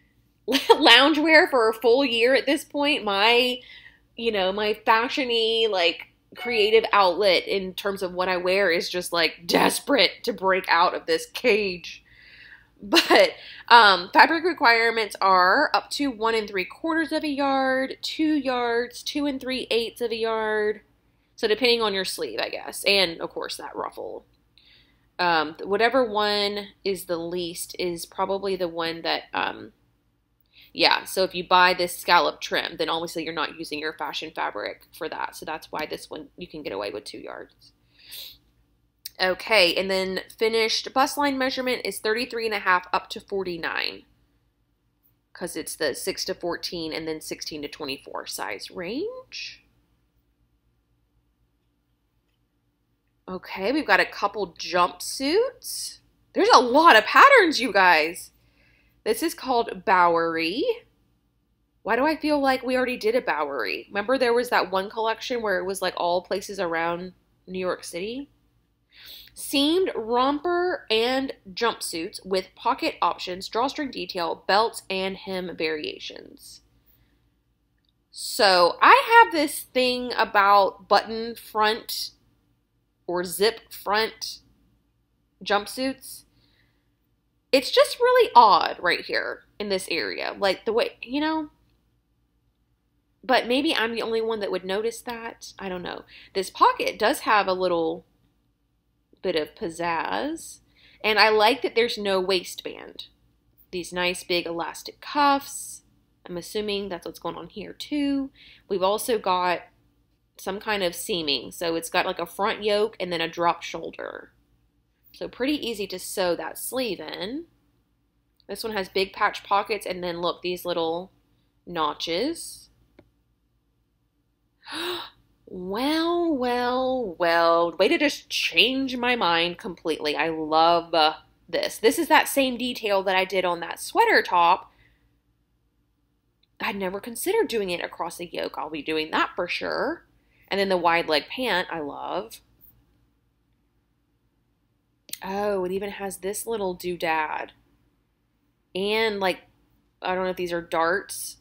loungewear for a full year at this point, my you know, my fashiony like creative outlet in terms of what I wear is just like desperate to break out of this cage. But um, fabric requirements are up to one and three quarters of a yard, two yards, two and three eighths of a yard, so depending on your sleeve, I guess, and of course that ruffle. Um, whatever one is the least is probably the one that, um, yeah. So if you buy this scallop trim, then obviously you're not using your fashion fabric for that. So that's why this one you can get away with two yards. Okay, and then finished bust line measurement is 33 and a half up to 49 because it's the 6 to 14 and then 16 to 24 size range. Okay, we've got a couple jumpsuits. There's a lot of patterns, you guys. This is called Bowery. Why do I feel like we already did a Bowery? Remember there was that one collection where it was like all places around New York City? Seamed romper and jumpsuits with pocket options, drawstring detail, belts, and hem variations. So I have this thing about button front or zip front jumpsuits. It's just really odd right here in this area. Like the way, you know, but maybe I'm the only one that would notice that. I don't know. This pocket does have a little bit of pizzazz. And I like that there's no waistband. These nice big elastic cuffs. I'm assuming that's what's going on here too. We've also got some kind of seaming. So it's got like a front yoke and then a drop shoulder. So pretty easy to sew that sleeve in. This one has big patch pockets and then look, these little notches. well, well, well. Way to just change my mind completely. I love uh, this. This is that same detail that I did on that sweater top. I'd never considered doing it across the yoke. I'll be doing that for sure. And then the wide leg pant, I love. Oh, it even has this little doodad. And like, I don't know if these are darts.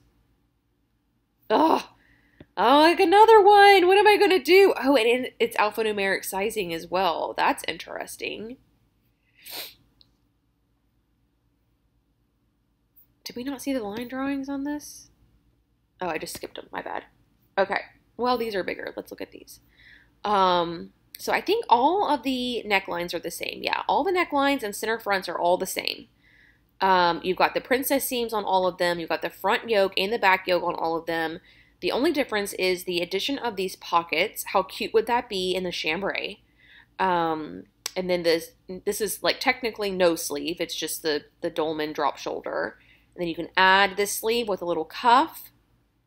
Oh, oh, like another one. What am I going to do? Oh, and it's alphanumeric sizing as well. That's interesting. Did we not see the line drawings on this? Oh, I just skipped them. My bad. Okay. Well, these are bigger. Let's look at these. Um, so I think all of the necklines are the same. Yeah, all the necklines and center fronts are all the same. Um, you've got the princess seams on all of them. You've got the front yoke and the back yoke on all of them. The only difference is the addition of these pockets. How cute would that be in the chambray? Um, and then this this is like technically no sleeve. It's just the the dolman drop shoulder. And then you can add this sleeve with a little cuff.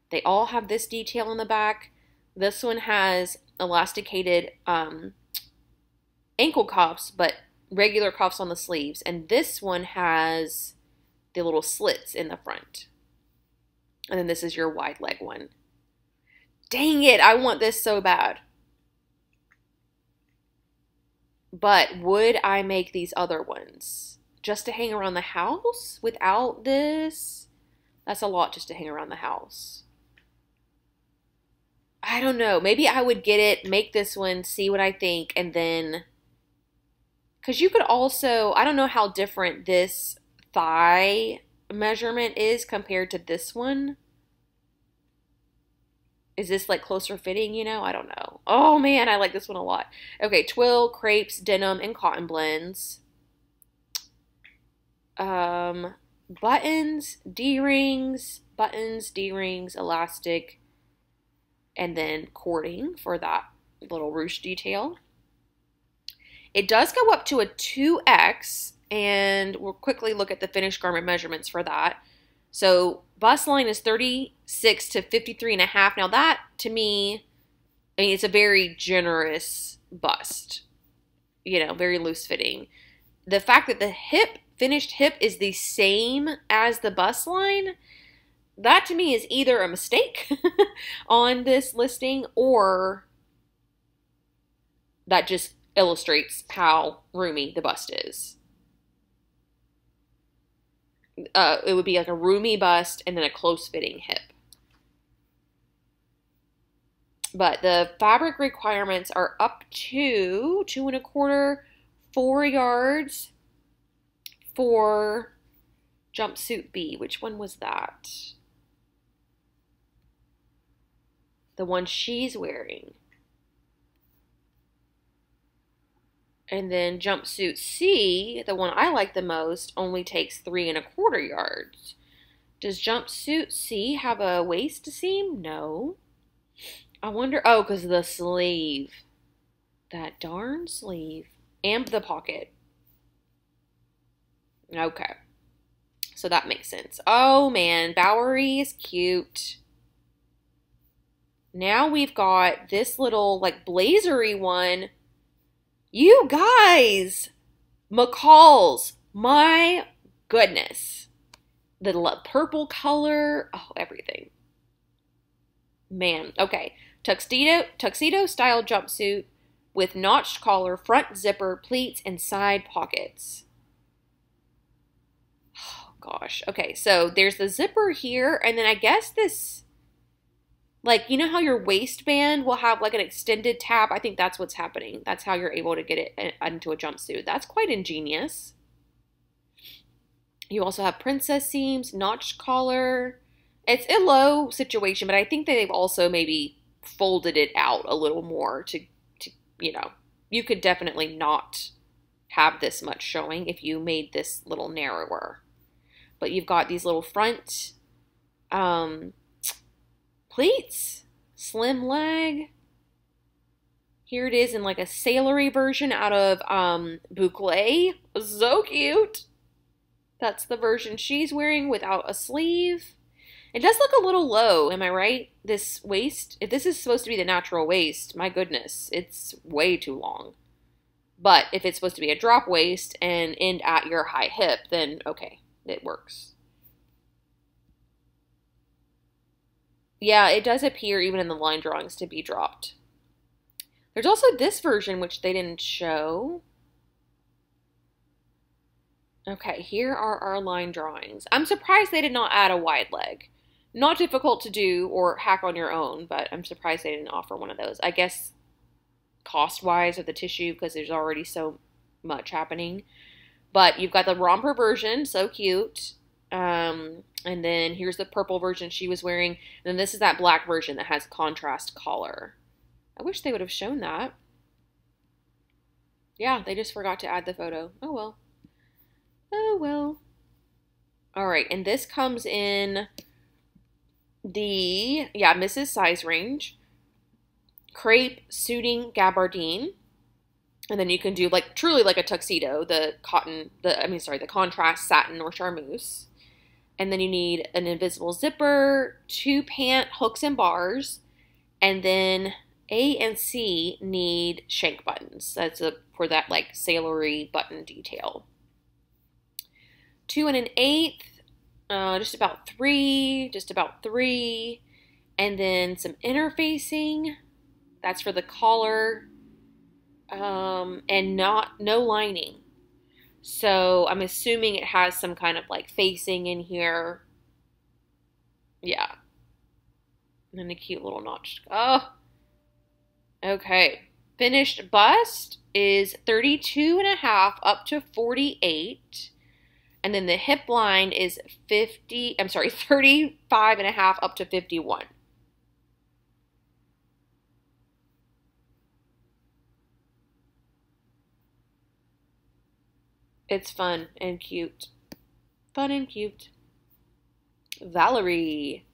They all have this detail in the back. This one has elasticated um, ankle cuffs, but regular cuffs on the sleeves. And this one has the little slits in the front. And then this is your wide leg one. Dang it, I want this so bad. But would I make these other ones just to hang around the house without this? That's a lot just to hang around the house. I don't know. Maybe I would get it, make this one, see what I think, and then. Because you could also, I don't know how different this thigh measurement is compared to this one. Is this like closer fitting, you know? I don't know. Oh man, I like this one a lot. Okay, twill, crepes, denim, and cotton blends. Um, buttons, D-rings, buttons, D-rings, elastic, and then cording for that little ruche detail. It does go up to a 2X, and we'll quickly look at the finished garment measurements for that. So bust line is 36 to 53 and a half. Now that, to me, I mean, it's a very generous bust, you know, very loose fitting. The fact that the hip, finished hip, is the same as the bust line that to me is either a mistake on this listing or that just illustrates how roomy the bust is. Uh, it would be like a roomy bust and then a close fitting hip. But the fabric requirements are up to two and a quarter, four yards for jumpsuit B. Which one was that? The one she's wearing. And then jumpsuit C, the one I like the most, only takes three and a quarter yards. Does jumpsuit C have a waist seam? No. I wonder, oh, because the sleeve. That darn sleeve. And the pocket. Okay. So that makes sense. Oh man, Bowery is cute. Now we've got this little like blazery one. You guys, McCall's, my goodness. The purple color, oh, everything. Man, okay. Tuxedo, tuxedo style jumpsuit with notched collar, front zipper, pleats, and side pockets. Oh, gosh. Okay, so there's the zipper here, and then I guess this like you know how your waistband will have like an extended tab? I think that's what's happening. That's how you're able to get it into a jumpsuit. That's quite ingenious. You also have princess seams notched collar. It's a low situation, but I think they've also maybe folded it out a little more to, to you know, you could definitely not have this much showing if you made this little narrower. But you've got these little front um, pleats, slim leg. Here it is in like a sailory version out of um, boucle. So cute. That's the version she's wearing without a sleeve. It does look a little low, am I right? This waist, if this is supposed to be the natural waist, my goodness, it's way too long. But if it's supposed to be a drop waist and end at your high hip, then okay, it works. Yeah, it does appear even in the line drawings to be dropped. There's also this version, which they didn't show. Okay, here are our line drawings. I'm surprised they did not add a wide leg. Not difficult to do or hack on your own, but I'm surprised they didn't offer one of those. I guess cost-wise of the tissue because there's already so much happening. But you've got the romper version, so cute. Um, and then here's the purple version she was wearing. And then this is that black version that has contrast collar. I wish they would have shown that. Yeah, they just forgot to add the photo. Oh well. Oh well. All right, and this comes in the, yeah, Misses' Size Range, crepe suiting gabardine. And then you can do like truly like a tuxedo, the cotton, the I mean sorry, the contrast satin or charmeuse. And then you need an invisible zipper, two pant hooks and bars, and then A and C need shank buttons. That's a, for that like sailory button detail two and an eighth, uh, just about three, just about three, and then some interfacing. That's for the collar, um, and not no lining. So I'm assuming it has some kind of like facing in here. Yeah. And then a cute little notch. Oh. Okay. Finished bust is 32 and a half up to 48. And then the hip line is 50, I'm sorry, 35 and a half up to 51. It's fun and cute. Fun and cute. Valerie.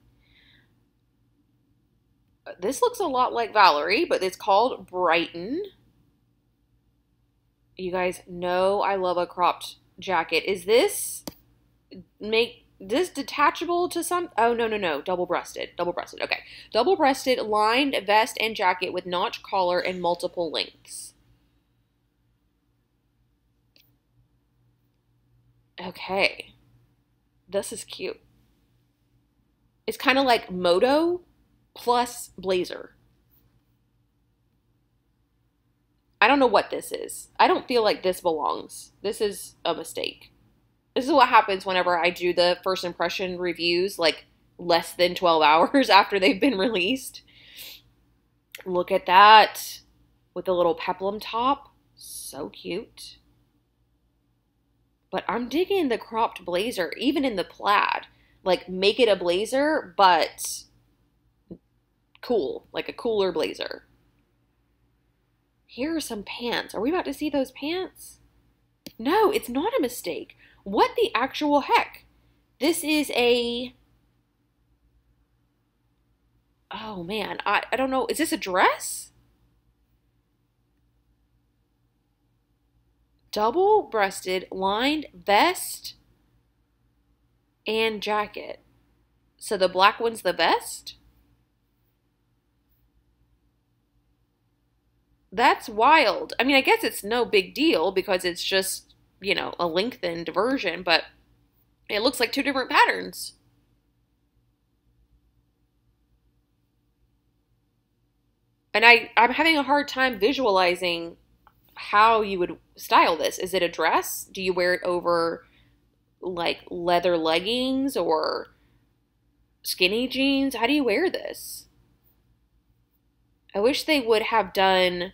This looks a lot like Valerie, but it's called Brighton. You guys know I love a cropped jacket. Is this make this detachable to some oh no no no double breasted double breasted okay double breasted lined vest and jacket with notch collar and multiple lengths okay this is cute it's kind of like moto plus blazer I don't know what this is. I don't feel like this belongs. This is a mistake. This is what happens whenever I do the first impression reviews, like less than 12 hours after they've been released. Look at that with the little peplum top. So cute. But I'm digging the cropped blazer, even in the plaid. Like, make it a blazer, but cool. Like a cooler blazer. Here are some pants. Are we about to see those pants? No, it's not a mistake. What the actual heck? This is a... Oh, man. I, I don't know. Is this a dress? Double-breasted lined vest and jacket. So the black one's the vest? That's wild. I mean, I guess it's no big deal because it's just, you know, a lengthened version, but it looks like two different patterns. And I, I'm having a hard time visualizing how you would style this. Is it a dress? Do you wear it over like leather leggings or skinny jeans? How do you wear this? I wish they would have done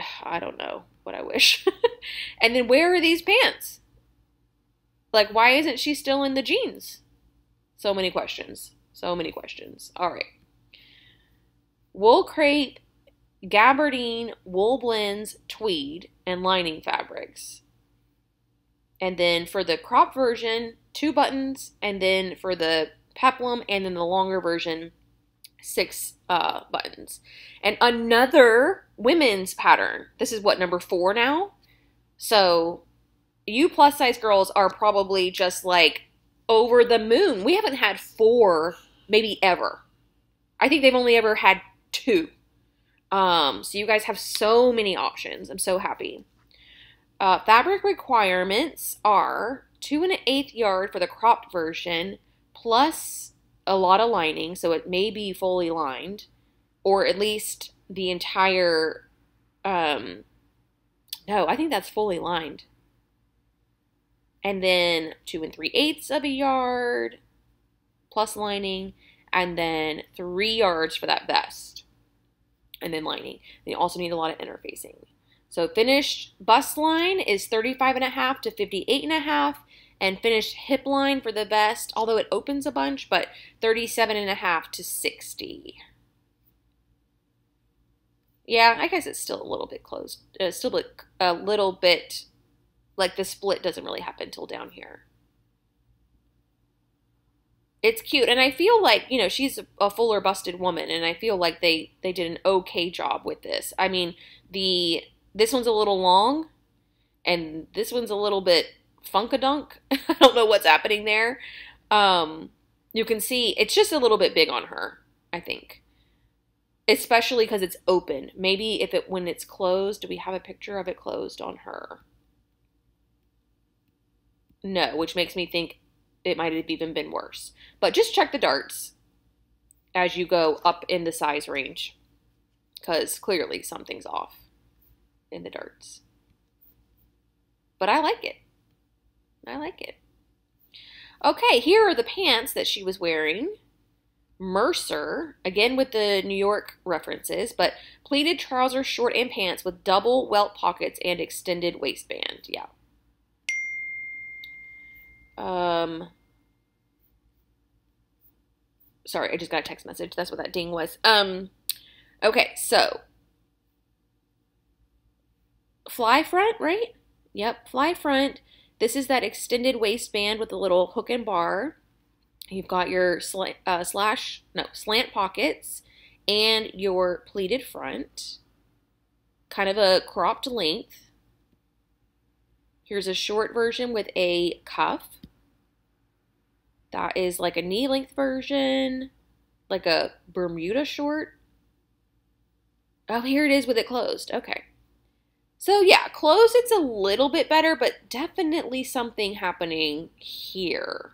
I don't know what I wish. and then where are these pants? Like, why isn't she still in the jeans? So many questions. So many questions. All right. Wool crepe, gabardine, wool blends, tweed, and lining fabrics. And then for the crop version, two buttons, and then for the peplum, and then the longer version, six uh, buttons. And another women's pattern. This is what, number four now? So you plus size girls are probably just like over the moon. We haven't had four, maybe ever. I think they've only ever had two. Um, so you guys have so many options. I'm so happy. Uh, fabric requirements are two and an eighth yard for the cropped version, plus a lot of lining, so it may be fully lined, or at least the entire. Um, no, I think that's fully lined. And then two and three eighths of a yard, plus lining, and then three yards for that vest, and then lining. And you also need a lot of interfacing. So finished bust line is 35 and a half to 58 and a half and finished hip line for the vest, although it opens a bunch, but 37 and a half to 60. Yeah, I guess it's still a little bit closed. Uh, still a little bit like the split doesn't really happen until down here. It's cute, and I feel like you know she's a fuller busted woman, and I feel like they they did an okay job with this. I mean, the this one's a little long, and this one's a little bit funkadunk. I don't know what's happening there. Um, you can see it's just a little bit big on her. I think, especially because it's open. Maybe if it when it's closed, do we have a picture of it closed on her? No, which makes me think it might have even been worse. But just check the darts as you go up in the size range because clearly something's off in the darts. But I like it. I like it. Okay, here are the pants that she was wearing. Mercer, again with the New York references, but pleated trousers, short and pants with double welt pockets and extended waistband. Yeah. Um, sorry, I just got a text message. That's what that ding was. Um, okay, so fly front, right? Yep, fly front. This is that extended waistband with a little hook and bar. You've got your sl uh, slash, no, slant pockets and your pleated front. Kind of a cropped length. Here's a short version with a cuff. That is like a knee length version, like a Bermuda short. Oh, here it is with it closed. Okay. So yeah, closed it's a little bit better, but definitely something happening here.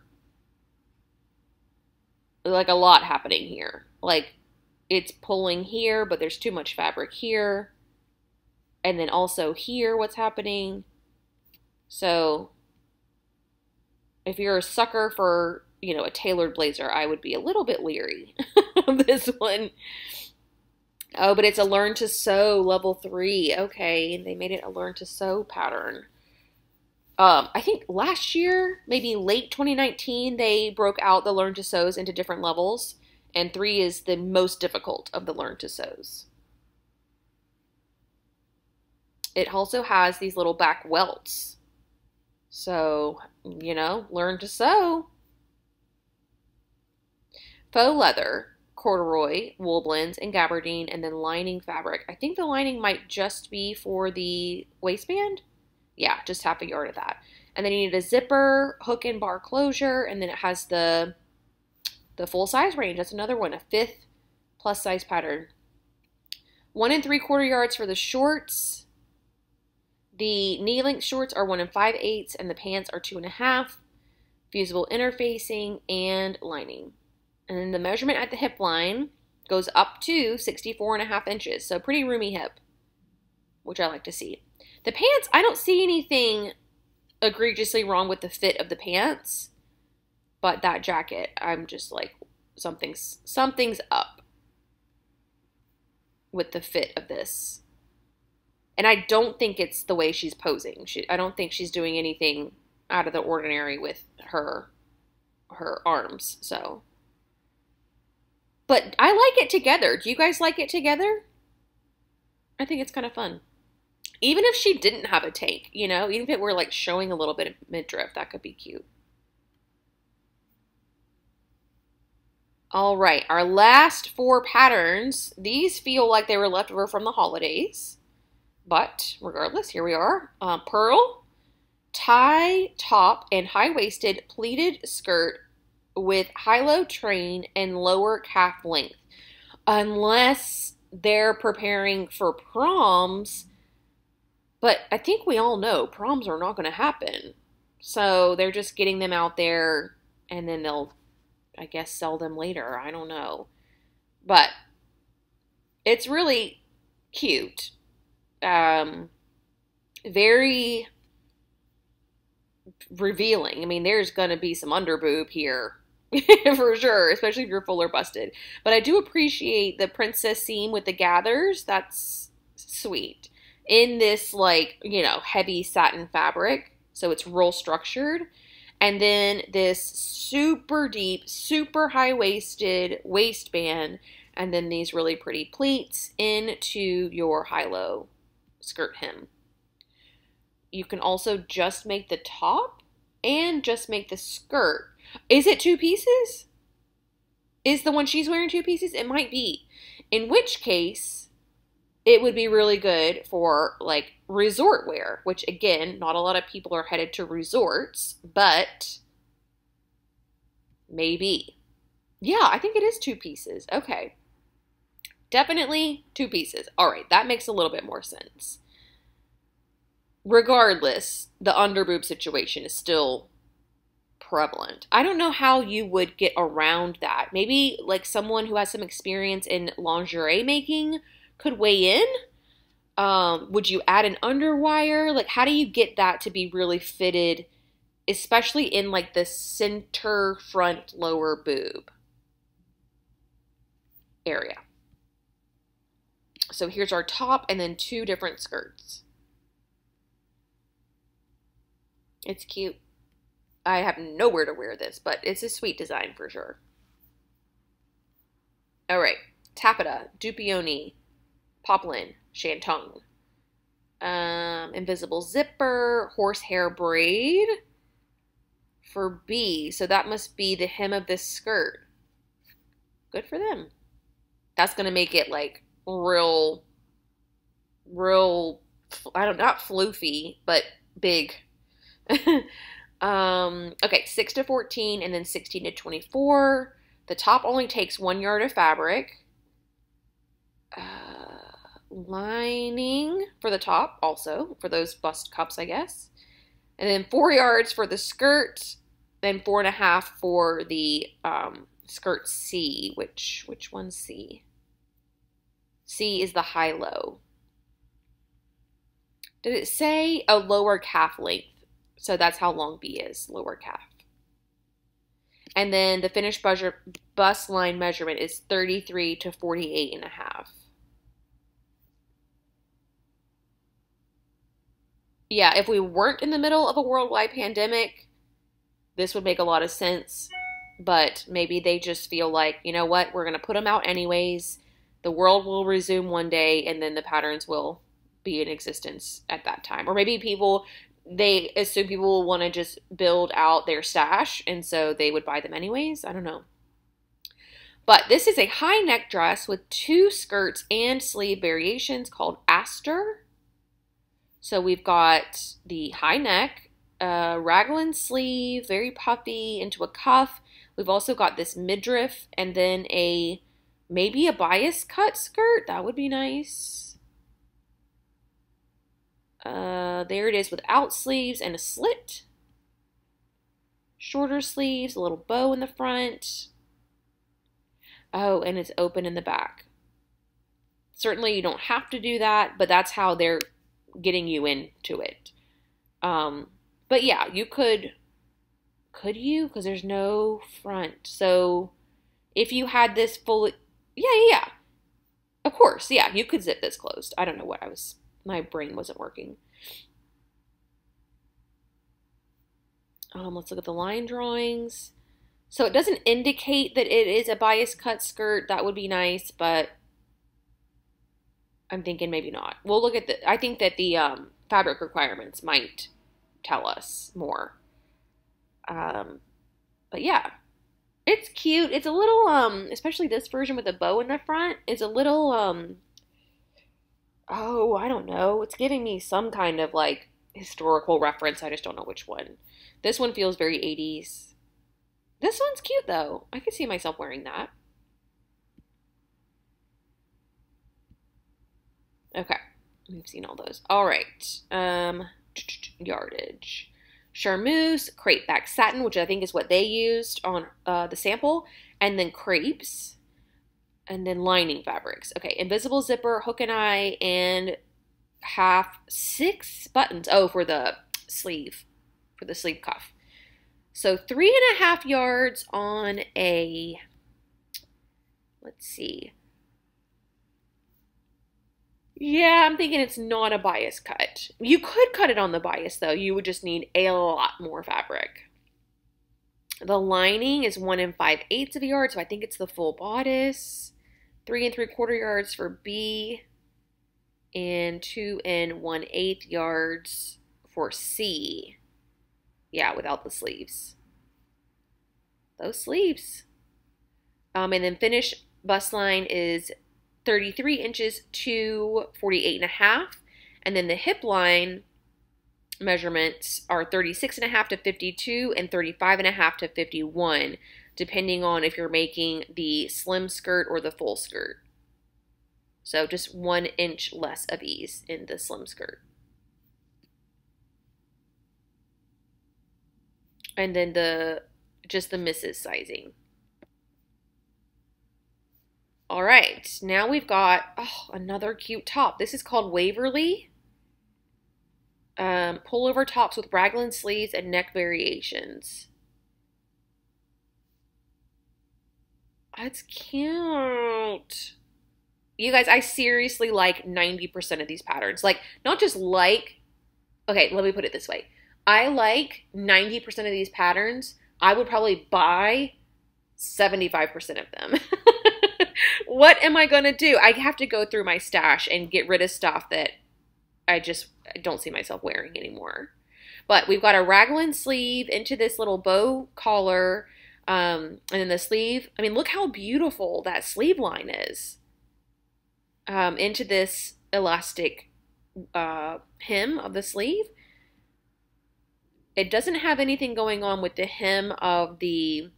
Like a lot happening here. Like it's pulling here, but there's too much fabric here. And then also here, what's happening. So if you're a sucker for you know, a tailored blazer, I would be a little bit leery of this one. Oh, but it's a learn to sew level three. Okay, they made it a learn to sew pattern. Um, I think last year, maybe late 2019, they broke out the learn to sews into different levels, and three is the most difficult of the learn to sews. It also has these little back welts. So, you know, learn to sew faux leather, corduroy, wool blends, and gabardine, and then lining fabric. I think the lining might just be for the waistband. Yeah, just half a yard of that. And then you need a zipper, hook and bar closure, and then it has the the full size range. That's another one, a fifth plus size pattern. One and three quarter yards for the shorts. The knee length shorts are one and five eighths, and the pants are two and a half. Fusible interfacing and lining. And then the measurement at the hip line goes up to 64 and a half inches. So pretty roomy hip, which I like to see. The pants, I don't see anything egregiously wrong with the fit of the pants. But that jacket, I'm just like, something's something's up with the fit of this. And I don't think it's the way she's posing. She, I don't think she's doing anything out of the ordinary with her her arms. So, but I like it together. Do you guys like it together? I think it's kind of fun. Even if she didn't have a tank, you know, even if it were like showing a little bit of midriff, that could be cute. All right, our last four patterns. These feel like they were left over from the holidays. But regardless, here we are. Uh, pearl, tie top, and high-waisted pleated skirt with high-low train and lower calf length. Unless they're preparing for proms, but I think we all know proms are not going to happen. So they're just getting them out there and then they'll, I guess, sell them later. I don't know. But it's really cute. Um, very revealing. I mean, there's going to be some underboob here for sure, especially if you're full or busted. But I do appreciate the princess seam with the gathers. That's sweet in this like, you know, heavy satin fabric. So it's roll structured. And then this super deep, super high waisted waistband. And then these really pretty pleats into your high low skirt hem. You can also just make the top and just make the skirt. Is it two pieces? Is the one she's wearing two pieces? It might be. In which case, it would be really good for like resort wear, which again, not a lot of people are headed to resorts, but maybe. Yeah, I think it is two pieces. Okay. Definitely two pieces. All right, that makes a little bit more sense. Regardless, the underboob situation is still prevalent. I don't know how you would get around that. Maybe like someone who has some experience in lingerie making could weigh in. Um, would you add an underwire? Like, how do you get that to be really fitted, especially in like the center front lower boob area? So here's our top and then two different skirts. It's cute. I have nowhere to wear this, but it's a sweet design for sure. All right, Taffeta, Dupioni, poplin, shantung. Um, invisible zipper, horsehair braid for B. So that must be the hem of this skirt. Good for them. That's going to make it like real, real, I don't, not floofy, but big. um, okay, 6 to 14 and then 16 to 24. The top only takes one yard of fabric. Uh, lining for the top also for those bust cups, I guess. And then four yards for the skirt, then four and a half for the um, skirt C. Which which one's C? C is the high low. Did it say a lower calf length? So that's how long B is, lower calf. And then the finished bust line measurement is 33 to 48 and a half. yeah, if we weren't in the middle of a worldwide pandemic, this would make a lot of sense. But maybe they just feel like, you know what, we're going to put them out anyways. The world will resume one day, and then the patterns will be in existence at that time. Or maybe people, they assume people will want to just build out their stash, and so they would buy them anyways. I don't know. But this is a high neck dress with two skirts and sleeve variations called Aster. So we've got the high neck, uh, raglan sleeve, very puffy into a cuff. We've also got this midriff and then a maybe a bias cut skirt. That would be nice. Uh, there it is without sleeves and a slit. Shorter sleeves, a little bow in the front. Oh, and it's open in the back. Certainly you don't have to do that, but that's how they're getting you into it. Um, but yeah, you could, could you? Because there's no front. So if you had this fully, yeah, yeah, yeah. Of course, yeah, you could zip this closed. I don't know what I was, my brain wasn't working. Um, let's look at the line drawings. So it doesn't indicate that it is a bias cut skirt. That would be nice, but I'm thinking maybe not. We'll look at the, I think that the um, fabric requirements might tell us more. Um, but yeah, it's cute. It's a little, um, especially this version with a bow in the front is a little, um, oh, I don't know. It's giving me some kind of like historical reference. I just don't know which one. This one feels very 80s. This one's cute though. I could see myself wearing that. Okay, we've seen all those. All right, um, yardage. Charmeuse, crepe back satin, which I think is what they used on uh, the sample, and then crepes, and then lining fabrics. Okay, invisible zipper, hook and eye, and half six buttons. Oh, for the sleeve, for the sleeve cuff. So three and a half yards on a, let's see, yeah, I'm thinking it's not a bias cut. You could cut it on the bias though. You would just need a lot more fabric. The lining is one and five eighths of a yard, so I think it's the full bodice. Three and three quarter yards for B, and two and one eighth yards for C. Yeah, without the sleeves. Those sleeves. Um, and then finish bust line is 33 inches to 48 and a half. And then the hip line measurements are 36 and a half to 52 and 35 and a half to 51, depending on if you're making the slim skirt or the full skirt. So just one inch less of ease in the slim skirt. And then the just the misses sizing. All right, now we've got oh, another cute top. This is called Waverly. Um, pullover tops with raglan sleeves and neck variations. That's cute. You guys, I seriously like 90% of these patterns. Like, not just like, okay, let me put it this way. I like 90% of these patterns. I would probably buy 75% of them. what am I going to do? I have to go through my stash and get rid of stuff that I just don't see myself wearing anymore. But we've got a raglan sleeve into this little bow collar. Um, and then the sleeve, I mean, look how beautiful that sleeve line is. Um, into this elastic uh, hem of the sleeve. It doesn't have anything going on with the hem of the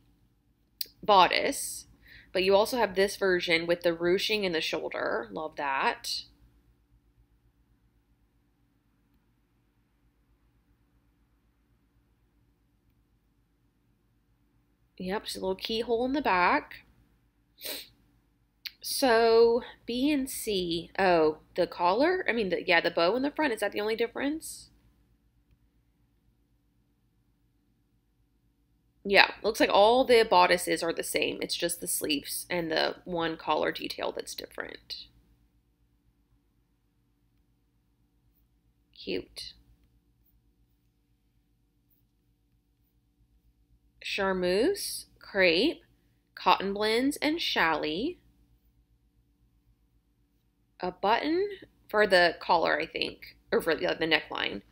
bodice. But you also have this version with the ruching in the shoulder. Love that. Yep, just a little keyhole in the back. So B and C. Oh, the collar? I mean, the, yeah, the bow in the front. Is that the only difference? Yeah, looks like all the bodices are the same. It's just the sleeves and the one collar detail that's different. Cute. Charmeuse, crepe, cotton blends, and challis. A button for the collar, I think, or for the, uh, the neckline.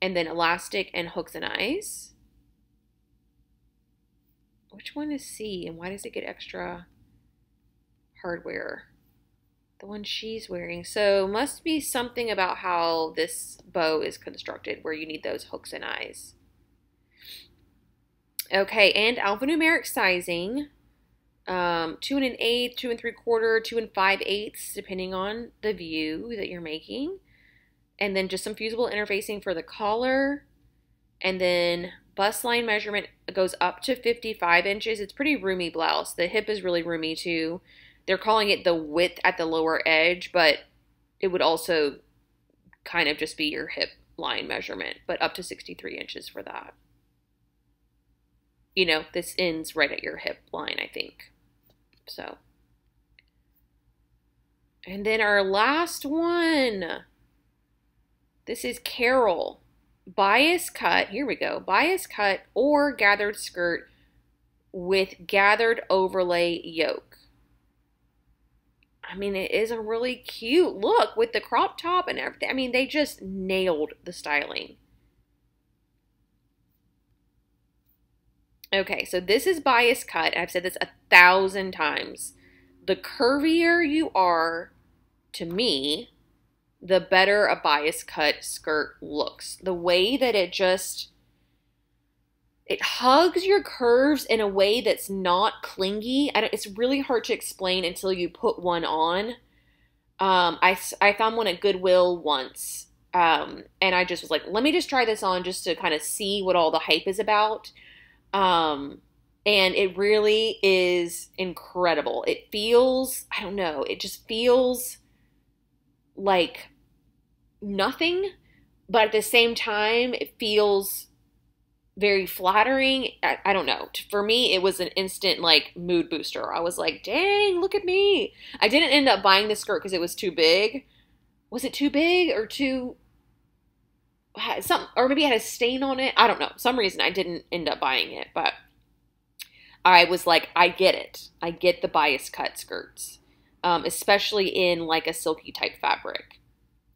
And then elastic and hooks and eyes. Which one is C and why does it get extra hardware? The one she's wearing. So must be something about how this bow is constructed where you need those hooks and eyes. Okay, and alphanumeric sizing. Um, two and an eighth, two and three quarter, two and five eighths, depending on the view that you're making. And then just some fusible interfacing for the collar. And then Bust line measurement goes up to 55 inches. It's pretty roomy blouse. The hip is really roomy too. They're calling it the width at the lower edge, but it would also kind of just be your hip line measurement, but up to 63 inches for that. You know, this ends right at your hip line, I think. So. And then our last one. This is Carol. bias cut, here we go, bias cut or gathered skirt with gathered overlay yoke. I mean, it is a really cute look with the crop top and everything. I mean, they just nailed the styling. Okay, so this is bias cut. I've said this a thousand times. The curvier you are, to me, the better a bias cut skirt looks. The way that it just it hugs your curves in a way that's not clingy. it's really hard to explain until you put one on. Um, I, I found one at Goodwill once, um, and I just was like, let me just try this on just to kind of see what all the hype is about. Um, and it really is incredible. It feels, I don't know, it just feels like nothing, but at the same time, it feels very flattering. I, I, don't know. For me, it was an instant like mood booster. I was like, dang, look at me. I didn't end up buying the skirt because it was too big. Was it too big or too some or maybe it had a stain on it. I don't know. Some reason I didn't end up buying it, but I was like, I get it. I get the bias cut skirts, um, especially in like a silky type fabric.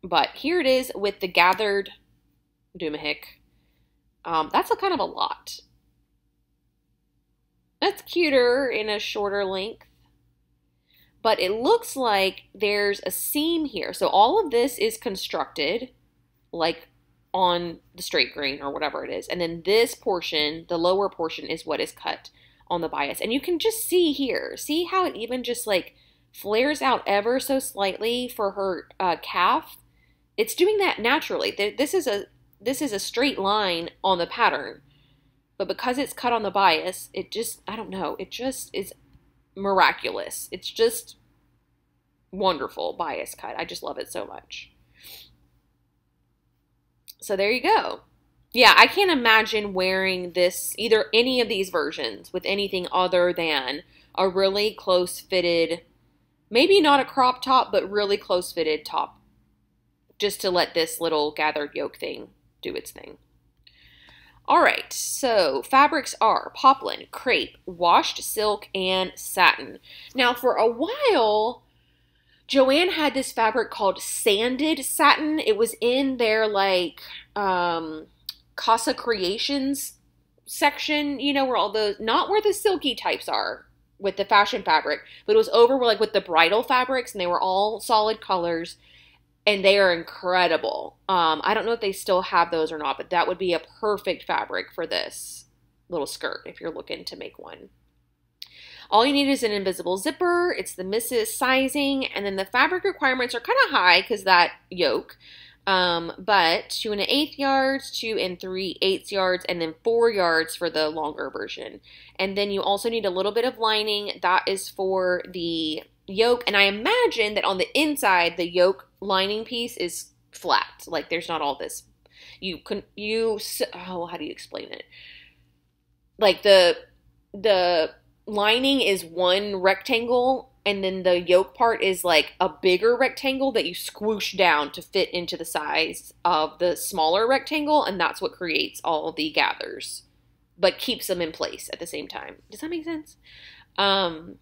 But here it is with the gathered Dumahik. Um, that's a kind of a lot. That's cuter in a shorter length. But it looks like there's a seam here. So all of this is constructed like on the straight grain or whatever it is. And then this portion, the lower portion, is what is cut on the bias. And you can just see here, see how it even just like flares out ever so slightly for her uh, calf. It's doing that naturally. This is a this is a straight line on the pattern, but because it's cut on the bias, it just I don't know. It just is miraculous. It's just wonderful bias cut. I just love it so much. So there you go. Yeah, I can't imagine wearing this, either any of these versions, with anything other than a really close fitted, maybe not a crop top, but really close fitted top. Just to let this little gathered yoke thing do its thing. All right, so fabrics are poplin, crepe, washed silk, and satin. Now, for a while, Joann had this fabric called sanded satin. It was in their like um Casa Creations section, you know, where all the not where the silky types are with the fashion fabric, but it was over like with the bridal fabrics and they were all solid colors and they are incredible. Um I don't know if they still have those or not, but that would be a perfect fabric for this little skirt if you're looking to make one. All you need is an invisible zipper. It's the Misses' sizing, and then the fabric requirements are kind of high because that yoke. Um, but two and an eighth yards, two and three eighths yards, and then four yards for the longer version. And then you also need a little bit of lining. That is for the yoke. And I imagine that on the inside, the yoke lining piece is flat. Like there's not all this. You can you oh how do you explain it? Like the the lining is one rectangle and then the yoke part is like a bigger rectangle that you squoosh down to fit into the size of the smaller rectangle and that's what creates all the gathers but keeps them in place at the same time. Does that make sense? Um,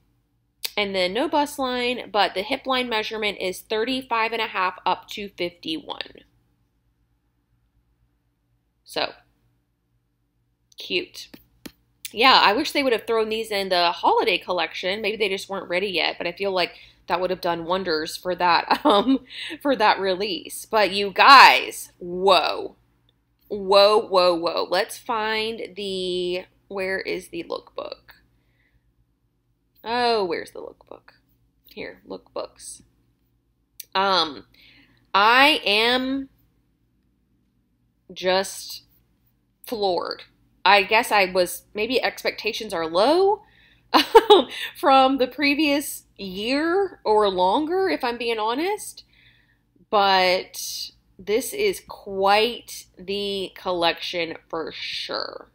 and then no bust line but the hip line measurement is 35 and a half up to 51 so cute yeah, I wish they would have thrown these in the holiday collection. Maybe they just weren't ready yet, but I feel like that would have done wonders for that um for that release. But you guys, whoa. Whoa, whoa, whoa. Let's find the where is the lookbook? Oh, where's the lookbook? Here, lookbooks. Um I am just floored I guess I was maybe expectations are low from the previous year or longer, if I'm being honest. But this is quite the collection for sure.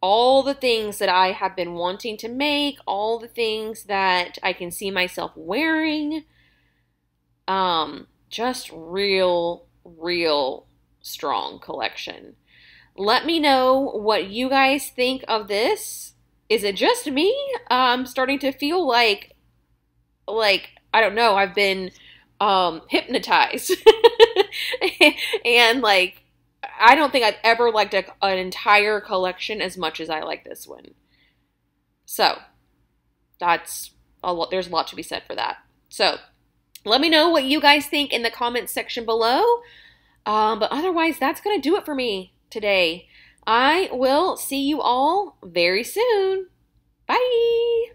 All the things that I have been wanting to make, all the things that I can see myself wearing. Um, just real, real strong collection. Let me know what you guys think of this. Is it just me? I'm starting to feel like, like, I don't know, I've been um, hypnotized. and like, I don't think I've ever liked a, an entire collection as much as I like this one. So, that's a lot, there's a lot to be said for that. So, let me know what you guys think in the comments section below. Um, but otherwise, that's going to do it for me today. I will see you all very soon. Bye.